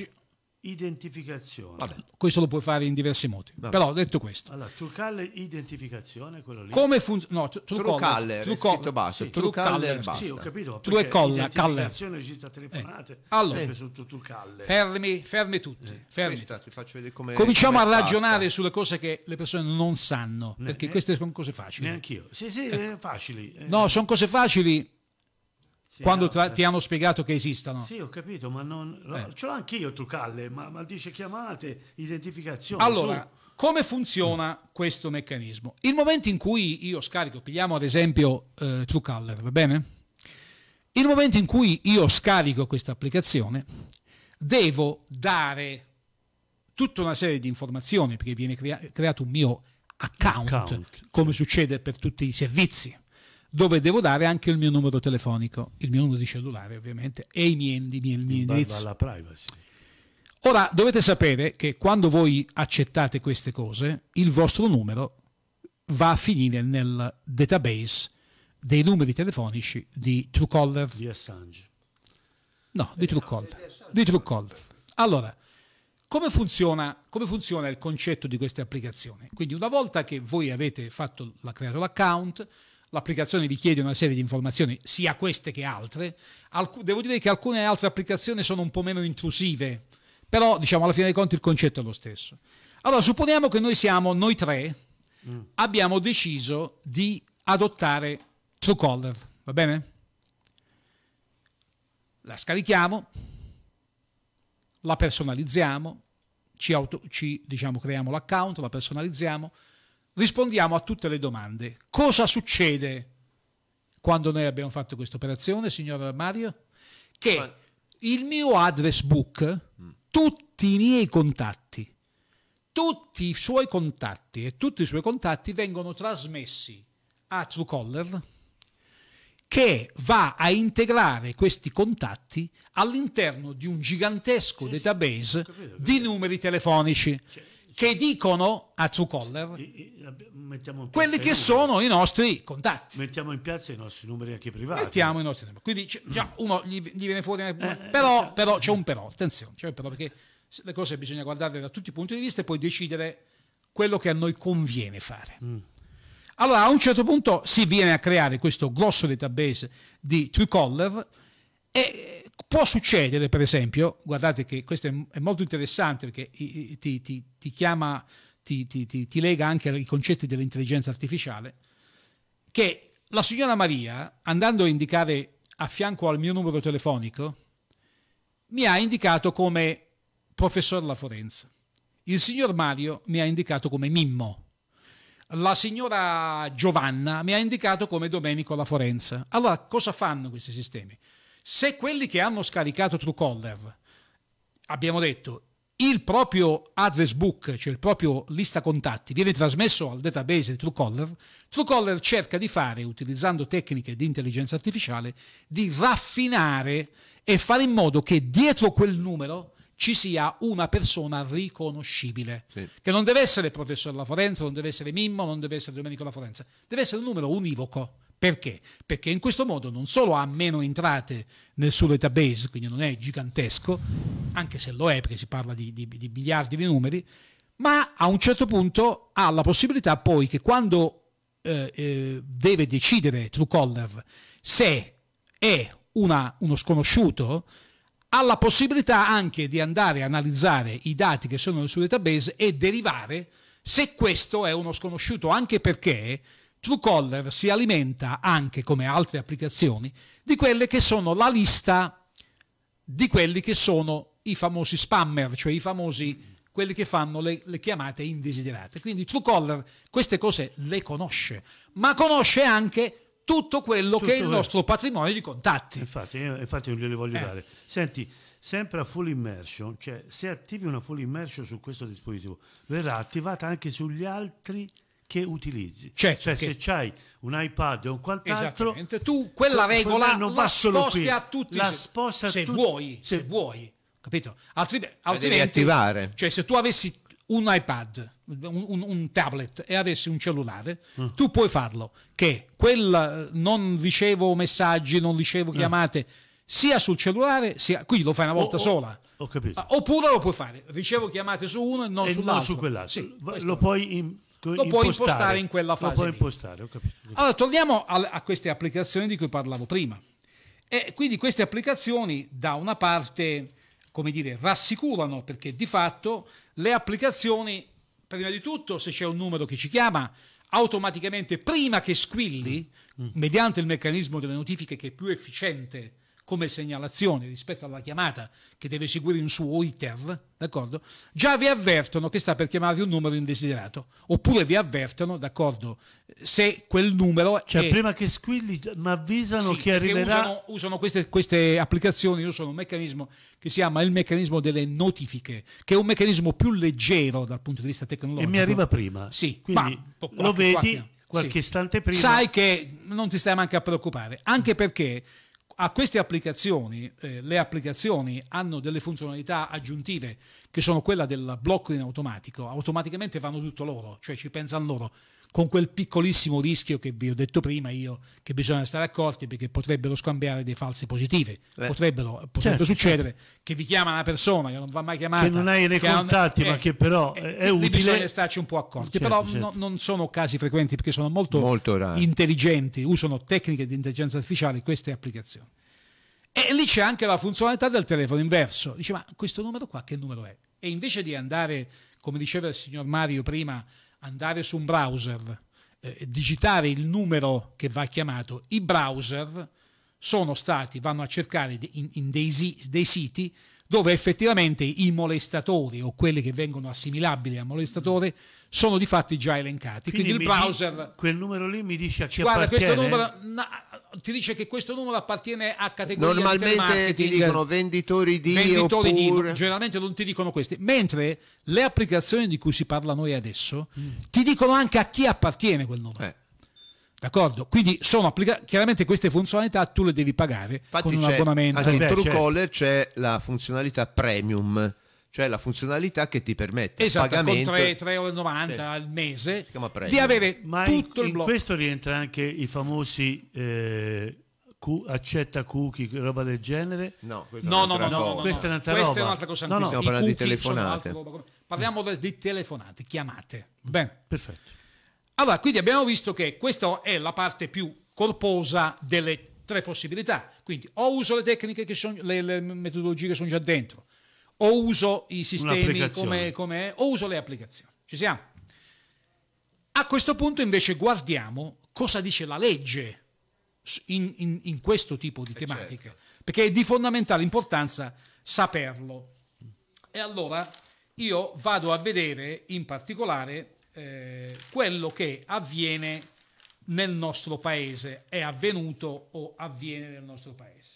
identificazione. Vabbè, questo lo puoi fare in diversi modi. Vabbè. Però detto questo. Allora, Trucalle identificazione, quello lì. Come funziona? No, Trucalle, scritto basso, sì, Trucalle, basta. Sì, ho capito. Tru e colla, identificazione, registra telefonate, eh. allora, su Trucalle. Fermi, fermi tutti, eh. fermi. Questa, ti faccio vedere come Cominciamo come a ragionare fatta. sulle cose che le persone non sanno, ne, perché ne, queste sono cose facili. Neanch'io. Sì, sì, eh. facili. Eh. No, sono cose facili sì, quando no, tra- ti hanno spiegato che esistono. Sì, ho capito, ma non, eh. ce l'ho anch'io Trucalle, ma, ma dice chiamate, identificazione. Allora, su. come funziona questo meccanismo? Il momento in cui io scarico, pigliamo ad esempio eh, Truecaller, va bene? Il momento in cui io scarico questa applicazione, devo dare tutta una serie di informazioni, perché viene crea- creato un mio account, account, come succede per tutti i servizi dove devo dare anche il mio numero telefonico, il mio numero di cellulare ovviamente e i miei, i miei, indirizzo. alla privacy. Ora dovete sapere che quando voi accettate queste cose, il vostro numero va a finire nel database dei numeri telefonici di Truecaller. Di Assange. No, di Truecaller. Di Truecaller. Allora, come funziona, come funziona, il concetto di queste applicazioni? Quindi una volta che voi avete fatto, la, creato l'account, l'applicazione vi chiede una serie di informazioni, sia queste che altre. Alc- devo dire che alcune altre applicazioni sono un po' meno intrusive, però diciamo alla fine dei conti il concetto è lo stesso. Allora, supponiamo che noi siamo, noi tre, mm. abbiamo deciso di adottare Truecaller, va bene? La scarichiamo, la personalizziamo, ci, auto, ci diciamo, creiamo l'account, la personalizziamo, rispondiamo a tutte le domande. Cosa succede quando noi abbiamo fatto questa operazione, signor Mario? Che il mio address book, tutti i miei contatti, tutti i suoi contatti e tutti i suoi contatti vengono trasmessi a Truecaller che va a integrare questi contatti all'interno di un gigantesco database di numeri telefonici. Cioè, che dicono a Truecaller quelli che sono i nostri contatti. Mettiamo in piazza i nostri numeri anche privati. Mettiamo i nostri numeri. Quindi già uno gli, gli viene fuori... Eh, però, però c'è un però, attenzione, c'è un però perché le cose bisogna guardarle da tutti i punti di vista e poi decidere quello che a noi conviene fare. Mm. Allora a un certo punto si viene a creare questo grosso database di Truecaller e Può succedere, per esempio, guardate che questo è, molto interessante perché ti, ti, ti chiama, ti, ti, lega anche ai concetti dell'intelligenza artificiale, che la signora Maria, andando a indicare a fianco al mio numero telefonico, mi ha indicato come professor La Forenza. Il signor Mario mi ha indicato come Mimmo. La signora Giovanna mi ha indicato come Domenico La Forenza. Allora, cosa fanno questi sistemi? Se quelli che hanno scaricato Truecaller, abbiamo detto, il proprio address book, cioè il proprio lista contatti, viene trasmesso al database di Truecaller, Truecaller cerca di fare, utilizzando tecniche di intelligenza artificiale, di raffinare e fare in modo che dietro quel numero ci sia una persona riconoscibile, sì. che non deve essere il professor La Forenza, non deve essere Mimmo, non deve essere Domenico La Forenza, deve essere un numero univoco perché? Perché in questo modo non solo ha meno entrate nel suo database, quindi non è gigantesco, anche se lo è perché si parla di, di, di miliardi di numeri, ma a un certo punto ha la possibilità poi che quando eh, eh, deve decidere Truecaller se è una, uno sconosciuto, ha la possibilità anche di andare a analizzare i dati che sono nel suo database e derivare se questo è uno sconosciuto, anche perché Truecaller si alimenta anche, come altre applicazioni, di quelle che sono la lista di quelli che sono i famosi spammer, cioè i famosi quelli che fanno le, le chiamate indesiderate. Quindi Truecaller queste cose le conosce, ma conosce anche tutto quello tutto che è il nostro patrimonio di contatti. Infatti, infatti non gliele voglio eh. dare. Senti, sempre a full immersion, cioè se attivi una full immersion su questo dispositivo, verrà attivata anche sugli altri che utilizzi. Certo, cioè, che... se hai un iPad o un quant'altro, tu quella regola non la sposti a tutti la sposta se, tu... vuoi, se, se vuoi. capito? Altri, altrimenti, attivare. Cioè, se tu avessi un iPad, un, un, un tablet e avessi un cellulare, mm. tu puoi farlo. Che quel non ricevo messaggi, non ricevo mm. chiamate, sia sul cellulare, sia quindi lo fai una volta oh, sola. Ho capito. Ah, oppure lo puoi fare, ricevo chiamate su uno e non e sull'altro. Non su quell'altro. Sì, lo puoi in, lo puoi impostare in quella fase. Lo puoi impostare, ho capito, ho capito. Allora, torniamo a, a queste applicazioni di cui parlavo prima. E quindi queste applicazioni da una parte, come dire, rassicurano perché di fatto le applicazioni, prima di tutto, se c'è un numero che ci chiama, automaticamente prima che squilli, mm. mediante il meccanismo delle notifiche che è più efficiente come segnalazione rispetto alla chiamata che deve seguire un suo iter, d'accordo? Già vi avvertono che sta per chiamarvi un numero indesiderato, oppure vi avvertono, d'accordo, se quel numero cioè è... prima che squilli mi avvisano sì, che arriverà usano, usano queste, queste, applicazioni usano un meccanismo che si chiama il meccanismo delle notifiche che è un meccanismo più leggero dal punto di vista tecnologico e mi arriva prima sì quindi ma, lo vedi qualche, qualche sì. istante prima sai che non ti stai neanche a preoccupare anche perché a queste applicazioni, eh, le applicazioni hanno delle funzionalità aggiuntive che sono quella del blocco in automatico, automaticamente fanno tutto loro, cioè ci pensano loro, con quel piccolissimo rischio che vi ho detto prima io, che bisogna stare accorti perché potrebbero scambiare dei falsi positivi, eh. potrebbero, potrebbe certo, succedere certo. che vi chiama una persona che non va mai chiamata, che non hai nei contatti un, ma eh, che però eh, è utile. Bisogna starci un po' accorti, certo, però certo. no, non sono casi frequenti perché sono molto, molto intelligenti, usano tecniche di intelligenza artificiale queste applicazioni. E lì c'è anche la funzionalità del telefono inverso. Dice, ma questo numero qua che numero è? E invece di andare, come diceva il signor Mario prima, andare su un browser, eh, digitare il numero che va chiamato, i browser sono stati, vanno a cercare in, in dei, dei siti dove effettivamente i molestatori o quelli che vengono assimilabili a molestatore sono di fatti già elencati. Quindi, Quindi il browser... Di, quel numero lì mi dice a chi guarda, appartiene? Questo numero, no, ti dice che questo numero appartiene a categoria Normalmente ti dicono venditori di venditori oppure... di, generalmente non ti dicono questi, mentre le applicazioni di cui si parla noi adesso mm. ti dicono anche a chi appartiene quel numero. Eh. D'accordo? Quindi sono applicate, chiaramente queste funzionalità tu le devi pagare Infatti con un abbonamento. Anche in Truecaller c'è la funzionalità premium cioè la funzionalità che ti permette esatto, pagamento... con 3,90 euro sì. al mese di avere Ma tutto in, il blocco. In questo rientra anche i famosi eh, accetta cookie, roba del genere? No, no, no, no, no, questa è un'altra questa roba. È un'altra cosa no, no. Stiamo parlando di telefonate. Parliamo di telefonate, chiamate. Bene. Perfetto. Allora, quindi abbiamo visto che questa è la parte più corposa delle tre possibilità. Quindi o uso le tecniche che sono, le, le metodologie che sono già dentro, o uso i sistemi come, come o uso le applicazioni. Ci siamo? A questo punto invece guardiamo cosa dice la legge in, in, in questo tipo di eh, tematiche, certo. perché è di fondamentale importanza saperlo. E allora io vado a vedere in particolare eh, quello che avviene nel nostro paese, è avvenuto o avviene nel nostro paese.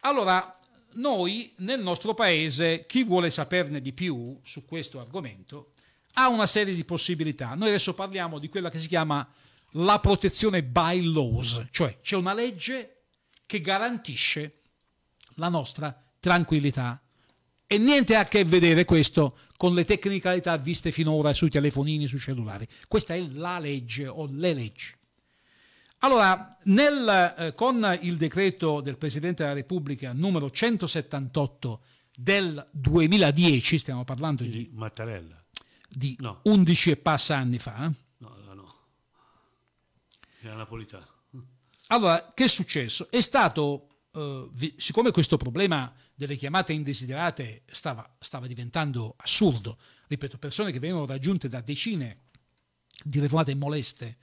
Allora, noi nel nostro paese, chi vuole saperne di più su questo argomento, ha una serie di possibilità. Noi adesso parliamo di quella che si chiama la protezione by laws, cioè c'è una legge che garantisce la nostra tranquillità. E niente a che vedere questo con le tecnicalità viste finora sui telefonini, sui cellulari. Questa è la legge o le leggi. Allora, nel, eh, con il decreto del Presidente della Repubblica numero 178 del 2010, stiamo parlando di, di Mattarella, di no. 11 e passa anni fa. Eh? No, no, no. Era napolitano. Allora, che è successo? È stato, eh, siccome questo problema delle chiamate indesiderate stava, stava diventando assurdo, ripeto, persone che venivano raggiunte da decine di telefonate moleste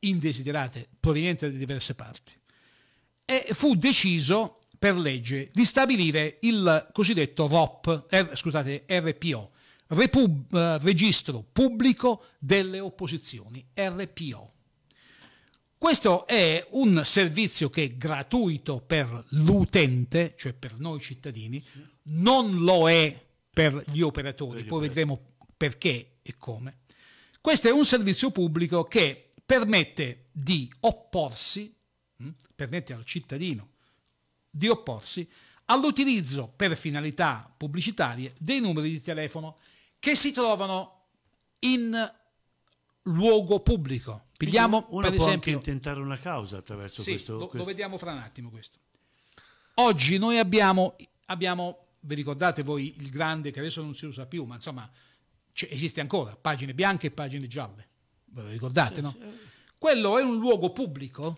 indesiderate provenienti da diverse parti. E fu deciso per legge di stabilire il cosiddetto ROP, R, scusate, RPO, Repub, eh, Registro Pubblico delle Opposizioni, RPO. Questo è un servizio che è gratuito per l'utente, cioè per noi cittadini, non lo è per gli operatori, poi vedremo perché e come. Questo è un servizio pubblico che permette di opporsi, hm, permette al cittadino di opporsi all'utilizzo per finalità pubblicitarie dei numeri di telefono che si trovano in luogo pubblico. Pigliamo uno per può esempio anche intentare una causa attraverso sì, questo, lo, questo. lo vediamo fra un attimo questo. Oggi noi abbiamo, abbiamo, vi ricordate voi il grande che adesso non si usa più, ma insomma esiste ancora, pagine bianche e pagine gialle. Ve lo ricordate, sì, no? Sì. Quello è un luogo pubblico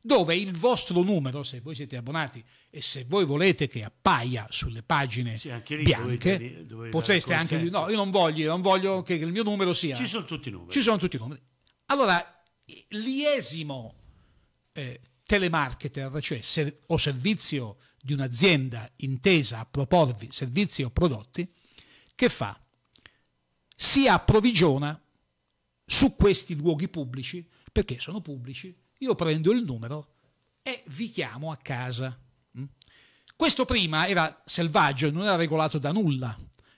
dove il vostro numero, se voi siete abbonati e se voi volete che appaia sulle pagine sì, bianche, dovete, dovete potreste anche no, io non voglio, non voglio che il mio numero sia... Ci sono tutti i numeri. Ci sono tutti i numeri. Allora, l'iesimo eh, telemarketer, cioè ser- o servizio di un'azienda intesa a proporvi servizi o prodotti, che fa? Si approvvigiona su questi luoghi pubblici, perché sono pubblici, io prendo il numero e vi chiamo a casa. Mm? Questo prima era selvaggio, non era regolato da nulla.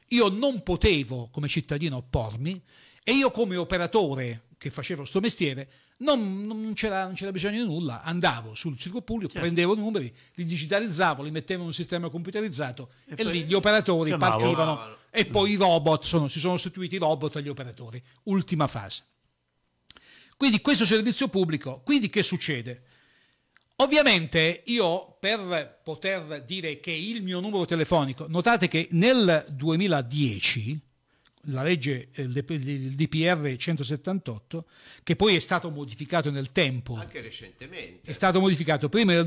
Io non potevo come cittadino oppormi e io come operatore che facevo questo mestiere non, non, c'era, non, c'era, bisogno di nulla, andavo sul circo pubblico, certo. prendevo i numeri, li digitalizzavo, li mettevo in un sistema computerizzato e, e lì gli operatori chiamavo. partivano e poi i robot, sono, si sono sostituiti i robot agli operatori. Ultima fase. Quindi questo servizio pubblico, quindi che succede? Ovviamente io per poter dire che il mio numero telefonico, notate che nel 2010 la legge, il DPR 178, che poi è stato modificato nel tempo. Anche recentemente. È stato modificato prima nel,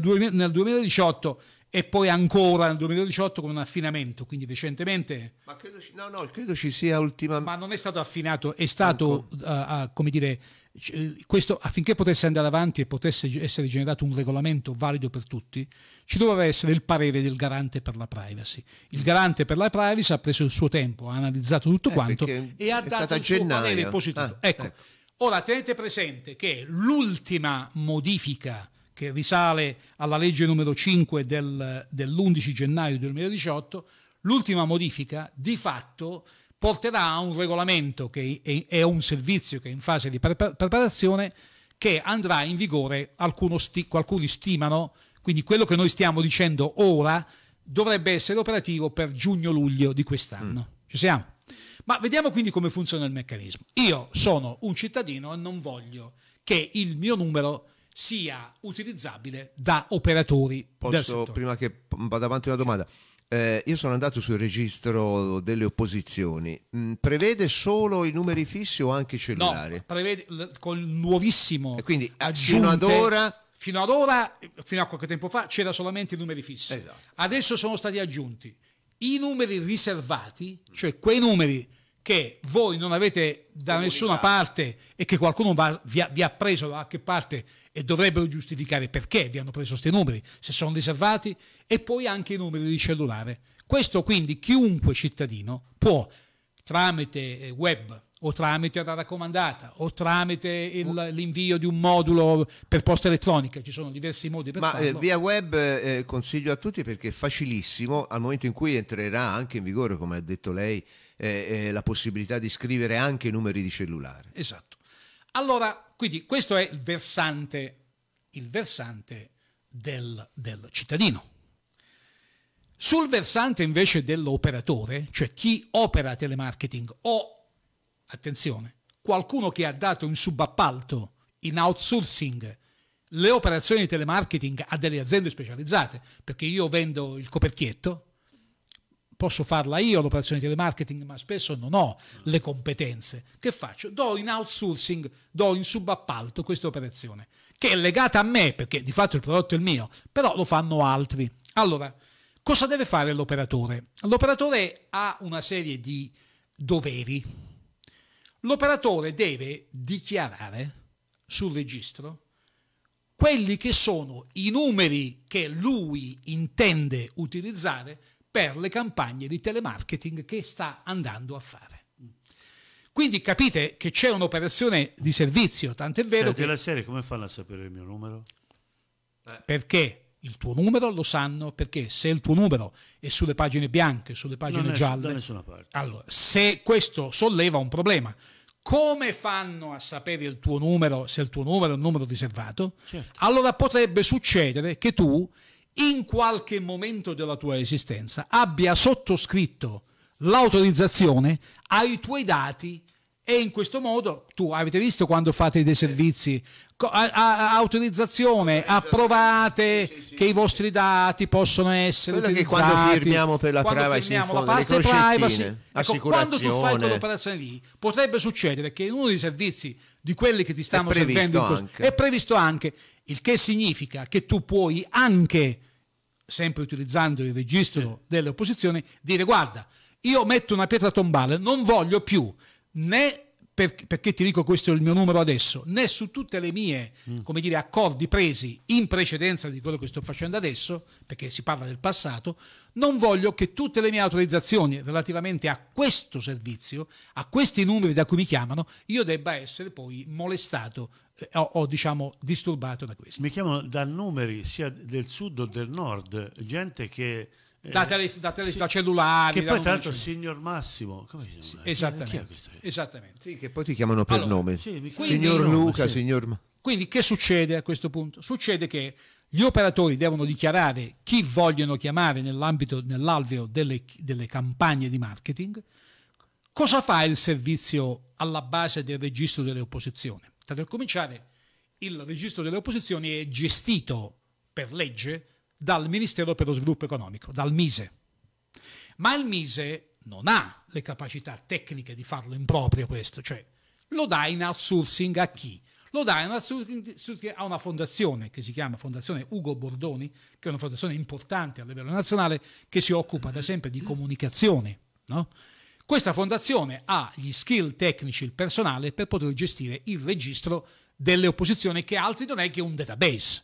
2018 e poi ancora nel 2018 con un affinamento, quindi recentemente. Ma credo, no, no, credo ci sia ultimamente. Ma non è stato affinato, è stato, uh, uh, come dire, questo, affinché potesse andare avanti e potesse essere generato un regolamento valido per tutti, ci doveva essere il parere del garante per la privacy. Il garante per la privacy ha preso il suo tempo, ha analizzato tutto eh, quanto e ha dato il suo parere positivo. Ah, ecco. ecco. Ora tenete presente che l'ultima modifica che risale alla legge numero 5 del, dell'11 gennaio 2018, l'ultima modifica di fatto porterà a un regolamento che è un servizio che è in fase di preparazione che andrà in vigore, sti, alcuni stimano, quindi quello che noi stiamo dicendo ora dovrebbe essere operativo per giugno-luglio di quest'anno. Mm. Ci siamo? Ma vediamo quindi come funziona il meccanismo. Io sono un cittadino e non voglio che il mio numero sia utilizzabile da operatori Posso, prima che vada avanti una domanda, eh, io sono andato sul registro delle opposizioni. Mm, prevede solo i numeri fissi o anche i cellulari? No, prevede col nuovissimo. E quindi aggiunte, fino ad ora. Fino ad ora, fino a qualche tempo fa, c'era solamente i numeri fissi. Esatto. Adesso sono stati aggiunti i numeri riservati, cioè quei numeri che voi non avete da Comunità. nessuna parte e che qualcuno va, vi, ha, vi, ha, preso da qualche parte e dovrebbero giustificare perché vi hanno preso questi numeri, se sono riservati, e poi anche i numeri di cellulare. Questo quindi chiunque cittadino può, tramite eh, web o tramite la raccomandata o tramite l'invio di un modulo per posta elettronica, ci sono diversi modi per Ma, farlo. Ma eh, via web eh, consiglio a tutti perché è facilissimo, al momento in cui entrerà anche in vigore, come ha detto lei, eh, eh, la possibilità di scrivere anche numeri di cellulare. Esatto. Allora, quindi questo è il versante, il versante del, del cittadino. Sul versante invece dell'operatore, cioè chi opera telemarketing o, attenzione, qualcuno che ha dato in subappalto, in outsourcing, le operazioni di telemarketing a delle aziende specializzate, perché io vendo il coperchietto, posso farla io l'operazione di telemarketing, ma spesso non ho le competenze. Che faccio? Do in outsourcing, do in subappalto questa operazione, che è legata a me, perché di fatto il prodotto è il mio, però lo fanno altri. Allora, cosa deve fare l'operatore? L'operatore ha una serie di doveri. L'operatore deve dichiarare sul registro quelli che sono i numeri che lui intende utilizzare per le campagne di telemarketing che sta andando a fare. Quindi capite che c'è un'operazione di servizio, tant'è vero che... la serie come fanno a sapere il mio numero? Perché il tuo numero lo sanno perché se il tuo numero è sulle pagine bianche, sulle pagine gialle, da nessuna parte. allora se questo solleva un problema, come fanno a sapere il tuo numero se il tuo numero è un numero riservato? Certo. Allora potrebbe succedere che tu in qualche momento della tua esistenza abbia sottoscritto l'autorizzazione ai tuoi dati e in questo modo tu avete visto quando fate dei servizi a, a, autorizzazione approvate sì, sì, che i vostri dati possono essere Quello utilizzati che quando firmiamo per la privacy firmiamo la parte privacy ecco, quando tu fai quell'operazione lì potrebbe succedere che in uno dei servizi di quelli che ti stanno servendo è previsto anche il che significa che tu puoi anche sempre utilizzando il registro delle opposizioni dire guarda io metto una pietra tombale non voglio più né per, perché ti dico questo è il mio numero adesso, né su tutte le mie mm. come dire, accordi presi in precedenza di quello che sto facendo adesso, perché si parla del passato, non voglio che tutte le mie autorizzazioni relativamente a questo servizio, a questi numeri da cui mi chiamano, io debba essere poi molestato eh, o, o, diciamo disturbato da questo. Mi chiamano da numeri sia del sud o del nord, gente che da, tele, da, tele, sì, da cellulari. Che poi tra l'altro signor Massimo. Come si chiama? Esattamente. esattamente. Sì, che poi ti chiamano per allora, nome. Sì, signor nome, Luca, signor... Quindi che succede a questo punto? Succede che gli operatori devono dichiarare chi vogliono chiamare nell'ambito, nell'alveo delle, delle campagne di marketing. Cosa fa il servizio alla base del registro delle opposizioni? Per cominciare, il registro delle opposizioni è gestito per legge dal Ministero per lo Sviluppo Economico, dal Mise. Ma il Mise non ha le capacità tecniche di farlo in proprio questo, cioè lo dà in outsourcing a chi? Lo dà in outsourcing a una fondazione che si chiama Fondazione Ugo Bordoni, che è una fondazione importante a livello nazionale che si occupa da sempre di comunicazione. No? Questa fondazione ha gli skill tecnici, il personale per poter gestire il registro delle opposizioni che altri non è che un database.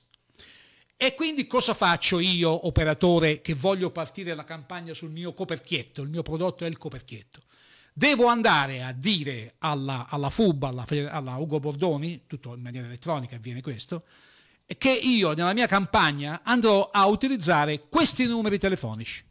E quindi cosa faccio io, operatore, che voglio partire la campagna sul mio coperchietto? Il mio prodotto è il coperchietto. Devo andare a dire alla, alla FUB, alla, alla Ugo Bordoni, tutto in maniera elettronica avviene questo, che io nella mia campagna andrò a utilizzare questi numeri telefonici.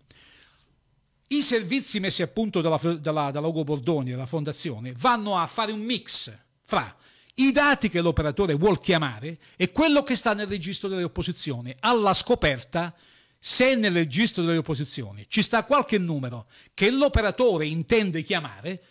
I servizi messi a punto dalla, dalla, dalla Ugo Bordoni, della fondazione, vanno a fare un mix fra i dati che l'operatore vuol chiamare e quello che sta nel registro delle opposizioni. Alla scoperta, se nel registro delle opposizioni ci sta qualche numero che l'operatore intende chiamare,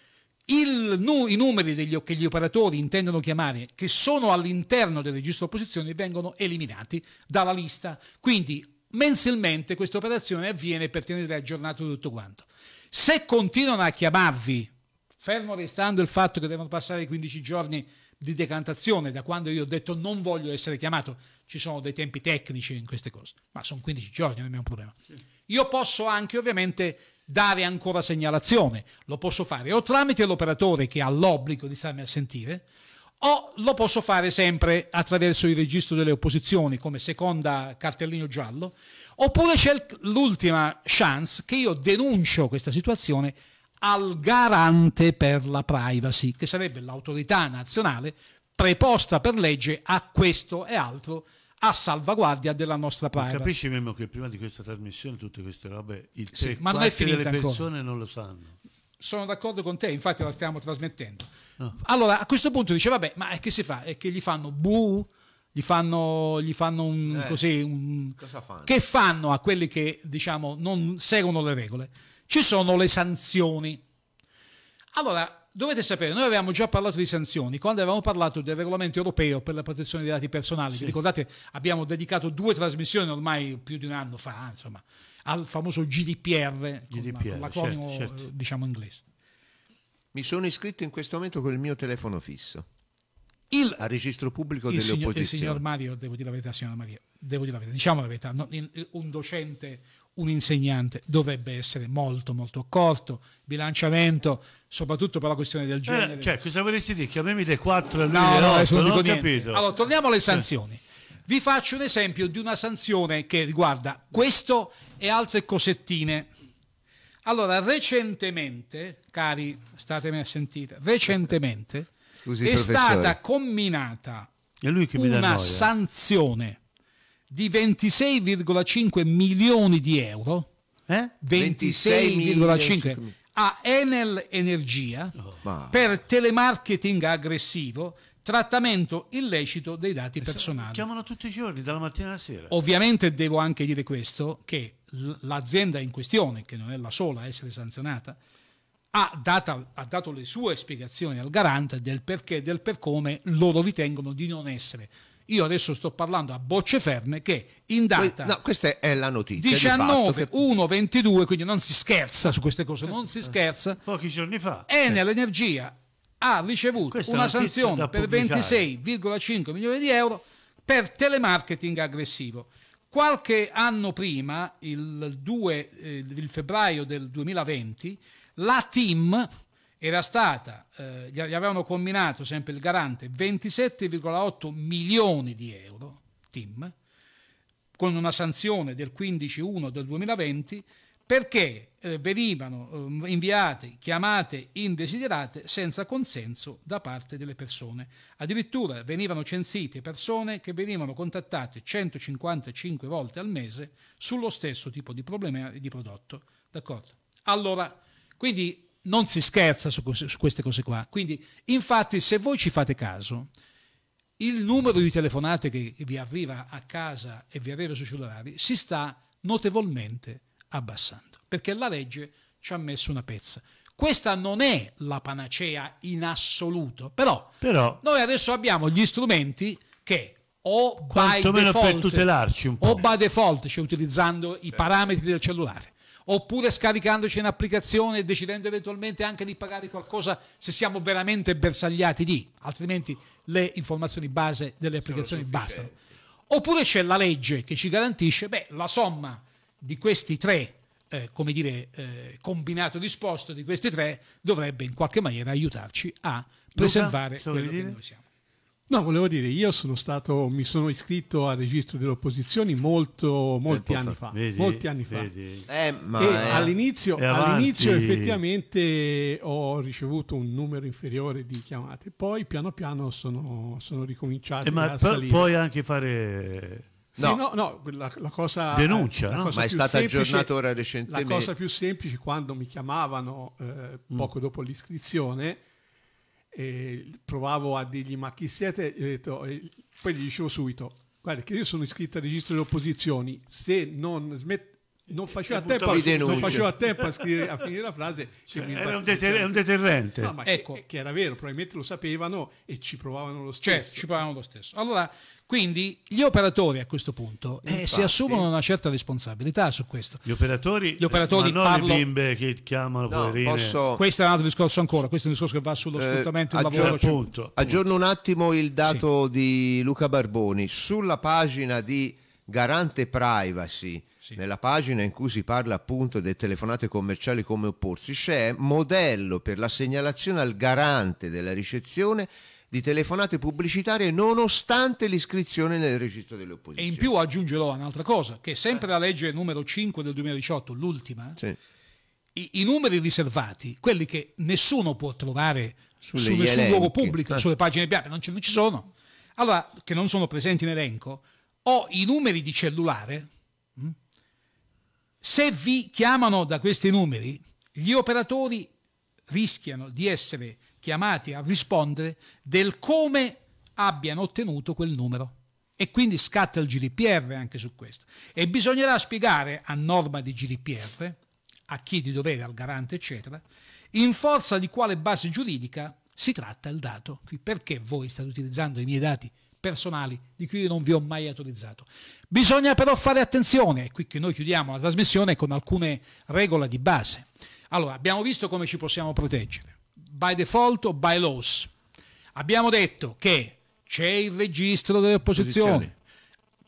il, i numeri degli, che gli operatori intendono chiamare, che sono all'interno del registro opposizioni, vengono eliminati dalla lista. Quindi mensilmente questa operazione avviene per tenere aggiornato tutto quanto. Se continuano a chiamarvi, fermo restando il fatto che devono passare 15 giorni di decantazione da quando io ho detto non voglio essere chiamato, ci sono dei tempi tecnici in queste cose, ma sono 15 giorni, non è un problema. Io posso anche ovviamente dare ancora segnalazione, lo posso fare o tramite l'operatore che ha l'obbligo di starmi a sentire, o lo posso fare sempre attraverso il registro delle opposizioni come seconda cartellino giallo, oppure c'è l'ultima chance che io denuncio questa situazione al garante per la privacy, che sarebbe l'autorità nazionale preposta per legge a questo e altro a salvaguardia della nostra privacy. Capisci Memo che prima di questa trasmissione tutte queste robe il sì, ma non è finita delle persone ancora. non lo sanno. Sono d'accordo con te, infatti la stiamo trasmettendo. No. Allora a questo punto dice vabbè, ma che si fa? È che gli fanno bu gli fanno, gli fanno un, eh, così un, fanno? che fanno a quelli che diciamo non seguono le regole ci sono le sanzioni. Allora, dovete sapere, noi avevamo già parlato di sanzioni quando avevamo parlato del regolamento europeo per la protezione dei dati personali. Sì. Ricordate, abbiamo dedicato due trasmissioni ormai più di un anno fa, insomma, al famoso GDPR, GDPR con l'acronimo certo, certo. diciamo inglese. Mi sono iscritto in questo momento con il mio telefono fisso. Il, al registro pubblico delle signor, opposizioni. Il signor Mario, devo dire la verità, signora Maria, devo dire la verità, diciamo la verità, un docente un insegnante dovrebbe essere molto molto accorto, bilanciamento, soprattutto per la questione del eh, genere. Eh, cioè, cosa vorresti dire? Che a me mi dai 4 e lui no, no, 8, non ho capito. Allora, torniamo alle sanzioni. Vi faccio un esempio di una sanzione che riguarda questo e altre cosettine. Allora, recentemente, cari, statemi a sentire, recentemente Scusi, è professore. stata comminata una sanzione di 26,5 milioni di euro, eh? 26,5 a Enel Energia oh. per telemarketing aggressivo trattamento illecito dei dati personali. Chiamano tutti i giorni, dalla mattina alla sera. Ovviamente devo anche dire questo, che l'azienda in questione, che non è la sola a essere sanzionata, ha, data, ha dato le sue spiegazioni al garante del perché e del per come loro ritengono di non essere io adesso sto parlando a bocce ferme che in data no, questa è la notizia 19 1 22 quindi non si scherza su queste cose non si scherza pochi giorni fa. Enel Energia ha ricevuto Questa una sanzione per 26,5 milioni di euro per telemarketing aggressivo. Qualche anno prima, il 2 eh, il febbraio del 2020, la team era stata, eh, gli avevano combinato sempre il garante 27,8 milioni di euro, team, con una sanzione del 15-1 del 2020 perché eh, venivano eh, inviate chiamate indesiderate senza consenso da parte delle persone. Addirittura venivano censite persone che venivano contattate 155 volte al mese sullo stesso tipo di problema di prodotto. D'accordo? Allora, quindi non si scherza su, su queste cose qua. Quindi, infatti, se voi ci fate caso, il numero di telefonate che vi arriva a casa e vi arriva sui cellulari si sta notevolmente abbassando, perché la legge ci ha messo una pezza. Questa non è la panacea in assoluto, però, però noi adesso abbiamo gli strumenti che o by default, per tutelarci un po'. o by default, cioè utilizzando i parametri del cellulare, oppure scaricandoci un'applicazione e decidendo eventualmente anche di pagare qualcosa se siamo veramente bersagliati di, altrimenti le informazioni base delle applicazioni bastano. Oppure c'è la legge che ci garantisce, beh, la somma di questi tre, eh, come dire, eh, combinato disposto di questi tre, dovrebbe in qualche maniera aiutarci a preservare Luca, quello che noi siamo. No, volevo dire, io sono stato, mi sono iscritto al registro delle opposizioni molto, molti anni fa. Vedi, molti anni fa. Eh, ma e è... all'inizio, all'inizio, effettivamente ho ricevuto un numero inferiore di chiamate, poi piano piano sono, sono ricominciati eh, ma a salire. Puoi anche fare sì, no. no, no la, la, cosa denuncia, la no? cosa ma è stata aggiornata ora recentemente. La cosa più semplice quando mi chiamavano eh, mm. poco dopo l'iscrizione, eh, provavo a dirgli ma chi siete? E detto, eh, poi gli dicevo subito, guarda che io sono iscritto al registro delle opposizioni, se non smetto non faceva, a tempo, non faceva a tempo a, scrivere, a finire la frase. Cioè, era un, deter- un, deterrente. No, ecco. che, che, era vero, probabilmente lo sapevano e ci provavano lo stesso. Cioè, ci provavano lo stesso. Allora, quindi gli operatori a questo punto eh, si assumono una certa responsabilità su questo. Gli operatori, gli operatori ma parlo, le bimbe che chiamano no, posso... Questo è un altro discorso ancora, questo è un discorso che va sullo eh, sfruttamento del lavoro. Cioè, appunto, aggiorno un attimo il dato sì. di Luca Barboni. Sulla pagina di Garante Privacy, sì. nella pagina in cui si parla appunto delle telefonate commerciali come opporsi, c'è modello per la segnalazione al garante della ricezione di telefonate pubblicitarie nonostante l'iscrizione nel registro delle opposizioni. E in più aggiungerò un'altra cosa, che sempre la legge numero 5 del 2018, l'ultima, sì. i, i, numeri riservati, quelli che nessuno può trovare Sulle su nessun luogo pubblico, eh. sulle pagine bianche, non, non ci sono, allora che non sono presenti in elenco, o i numeri di cellulare, hm? se vi chiamano da questi numeri, gli operatori rischiano di essere chiamati a rispondere del come abbiano ottenuto quel numero. E quindi scatta il GDPR anche su questo. E bisognerà spiegare a norma di GDPR, a chi di dovere, al garante, eccetera, in forza di quale base giuridica si tratta il dato. Perché voi state utilizzando i miei dati personali di cui io non vi ho mai autorizzato. Bisogna però fare attenzione, è qui che noi chiudiamo la trasmissione con alcune regole di base. Allora, abbiamo visto come ci possiamo proteggere by default o by laws. Abbiamo detto che c'è il registro delle opposizioni, Posizioni.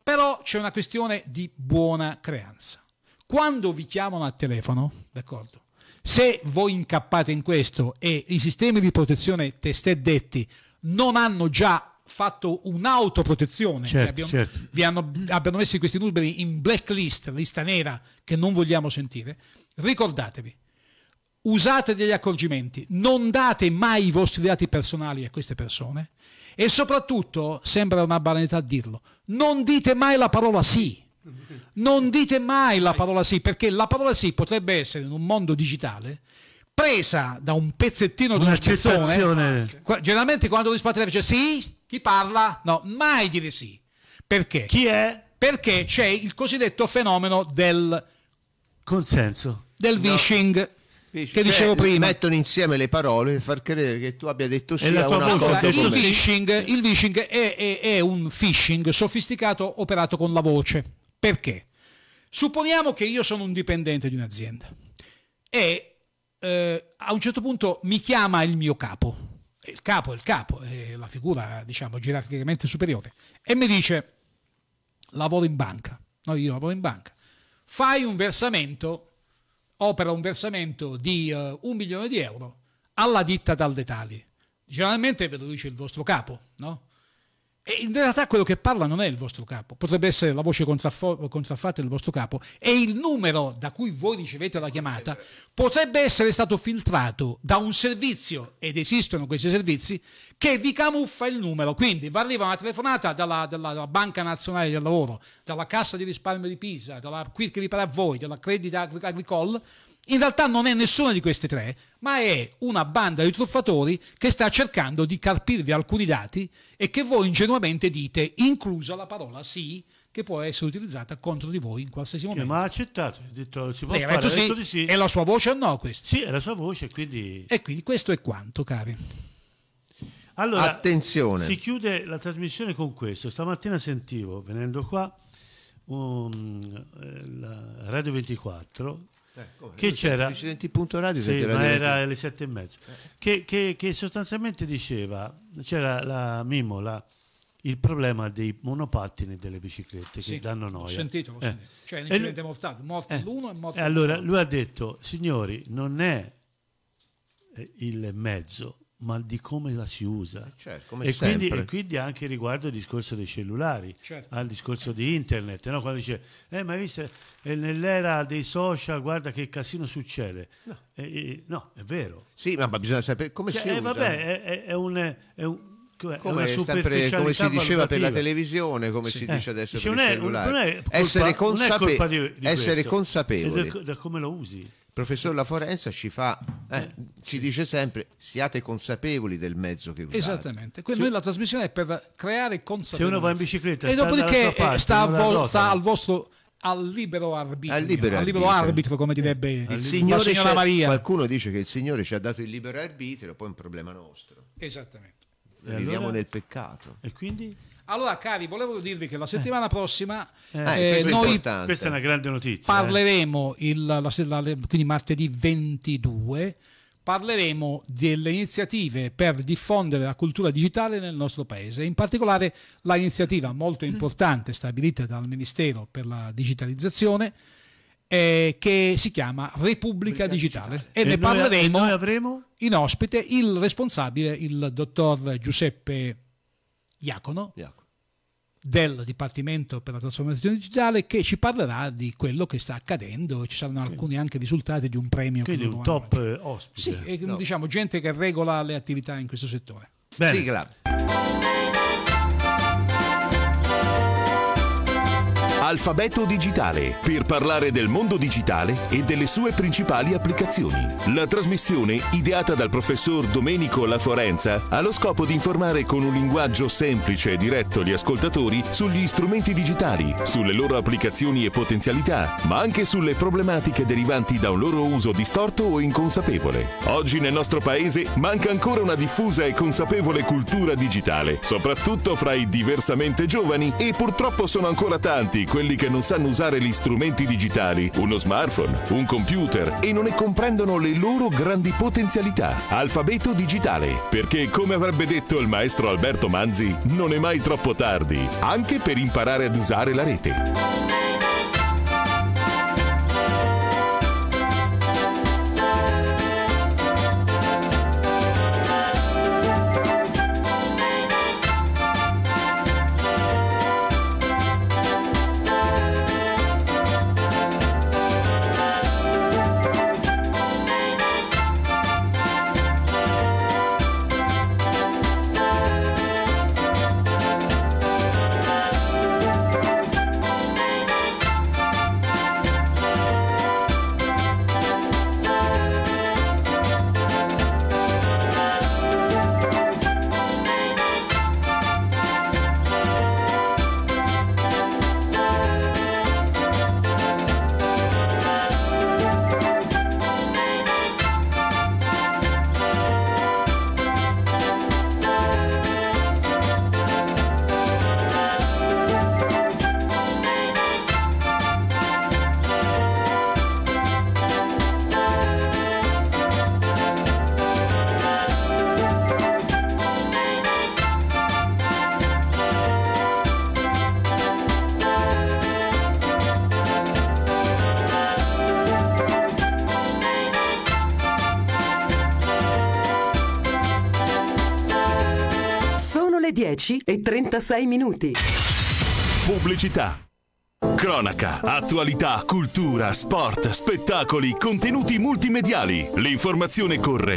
però c'è una questione di buona creanza. Quando vi chiamano a telefono, d'accordo? Se voi incappate in questo e i sistemi di protezione testè detti non hanno già fatto un'autoprotezione, certo, abbiamo, certo. vi hanno, abbiano messo questi numeri in blacklist, lista nera che non vogliamo sentire, ricordatevi, usate degli accorgimenti, non date mai i vostri dati personali a queste persone e soprattutto, sembra una banalità dirlo, non dite mai la parola sì. Non dite mai la parola sì, perché la parola sì potrebbe essere in un mondo digitale presa da un pezzettino di una spezzone. Generalmente quando rispondi dice sì, chi parla? No, mai dire sì. Perché? Chi è? Perché c'è il cosiddetto fenomeno del consenso, del vishing. Che cioè, dicevo prima. mettono insieme le parole per far credere che tu abbia detto sì a una cosa il phishing, il phishing è, è, è, un phishing sofisticato operato con la voce. Perché? supponiamo che io sono un dipendente di un'azienda e eh, a un certo punto mi chiama il mio capo. Il capo è il capo è la figura diciamo gerarchicamente superiore e mi dice lavoro in banca. No io lavoro in banca. Fai un versamento opera un versamento di uh, un milione di euro alla ditta tal detali. Generalmente ve lo dice il vostro capo, no? E in realtà quello che parla non è il vostro capo, potrebbe essere la voce contraffatta del vostro capo e il numero da cui voi ricevete la chiamata potrebbe essere stato filtrato da un servizio, ed esistono questi servizi, che vi camuffa il numero. Quindi vi arriva una telefonata dalla, dalla, dalla Banca Nazionale del Lavoro, dalla Cassa di risparmio di Pisa, dalla Ripara a voi, dalla Credit Agricole, in realtà non è nessuna di queste tre, ma è una banda di truffatori che sta cercando di carpirvi alcuni dati e che voi ingenuamente dite, inclusa la parola sì, che può essere utilizzata contro di voi in qualsiasi momento. ma ha accettato, ha detto si può Lei fare, sì, detto di sì. È la sua voce o no questa? Sì, è la sua voce, quindi... E quindi questo è quanto, cari. Allora, Attenzione. Si chiude la trasmissione con questo. Stamattina sentivo, venendo qua, um, la Radio 24 eh, che c'era radio sì, ma era alle sette e mezza eh. che, che, che, sostanzialmente diceva c'era la Mimo la, il problema dei monopattini e delle biciclette sì, che danno noia ho sentito, l'ho eh. sentito. cioè un incidente mortale morto eh. l'uno e morto e allora lui ha detto signori non è eh, il mezzo ma di come la si usa. Certo, e, quindi, e, quindi, anche riguardo al discorso dei cellulari, certo. al discorso di internet, no? quando dice, eh, ma visto, eh, nell'era dei social, guarda che casino succede. No, eh, no è vero. Sì, ma bisogna sapere come cioè, si eh, usa. Vabbè, è, è, un... È un come, sempre, come si diceva per la televisione, come sì. si dice adesso per il cellulare. essere, consape- essere consapevoli. Da, da come lo usi professor La Forenza ci fa, eh, eh, ci dice sempre siate consapevoli del mezzo che usate. Esattamente, quindi noi la trasmissione è per creare consapevolezza. Se uno va in bicicletta e dopodiché parte, sta, vo- sta al vostro al libero arbitrio, al libero, al libero arbitrio, come direbbe il signore signora Maria. Qualcuno dice che il Signore ci ha dato il libero arbitrio, poi è un problema nostro. Esattamente. Viviamo allora, nel peccato. E quindi? Allora, cari, volevo dirvi che la settimana prossima eh, eh, noi questa è una grande notizia. Eh. Parleremo il, la, la, quindi martedì 22 parleremo delle iniziative per diffondere la cultura digitale nel nostro paese, in particolare l'iniziativa molto importante stabilita dal Ministero per la digitalizzazione eh, che si chiama Repubblica Digitale, Digitale. e, e, ne parleremo noi avremo in ospite il responsabile, il dottor Giuseppe Iacono, Iacono, del Dipartimento per la trasformazione digitale che ci parlerà di quello che sta accadendo ci saranno alcuni anche risultati di un premio. Quindi un top ospite. Sì, e, no. diciamo gente che regola le attività in questo settore. Bene. Sigla. Alfabeto Digitale, per parlare del mondo digitale e delle sue principali applicazioni. La trasmissione, ideata dal professor Domenico La Forenza, ha lo scopo di informare con un linguaggio semplice e diretto gli ascoltatori sugli strumenti digitali, sulle loro applicazioni e potenzialità, ma anche sulle problematiche derivanti da un loro uso distorto o inconsapevole. Oggi nel nostro paese manca ancora una diffusa e consapevole cultura digitale, soprattutto fra i diversamente giovani e purtroppo sono ancora tanti quelli quelli che non sanno usare gli strumenti digitali, uno smartphone, un computer e non ne comprendono le loro grandi potenzialità. Alfabeto digitale, perché come avrebbe detto il maestro Alberto Manzi, non è mai troppo tardi, anche per imparare ad usare la rete. E 36 minuti. Pubblicità. Cronaca, attualità, cultura, sport, spettacoli, contenuti multimediali. L'informazione corre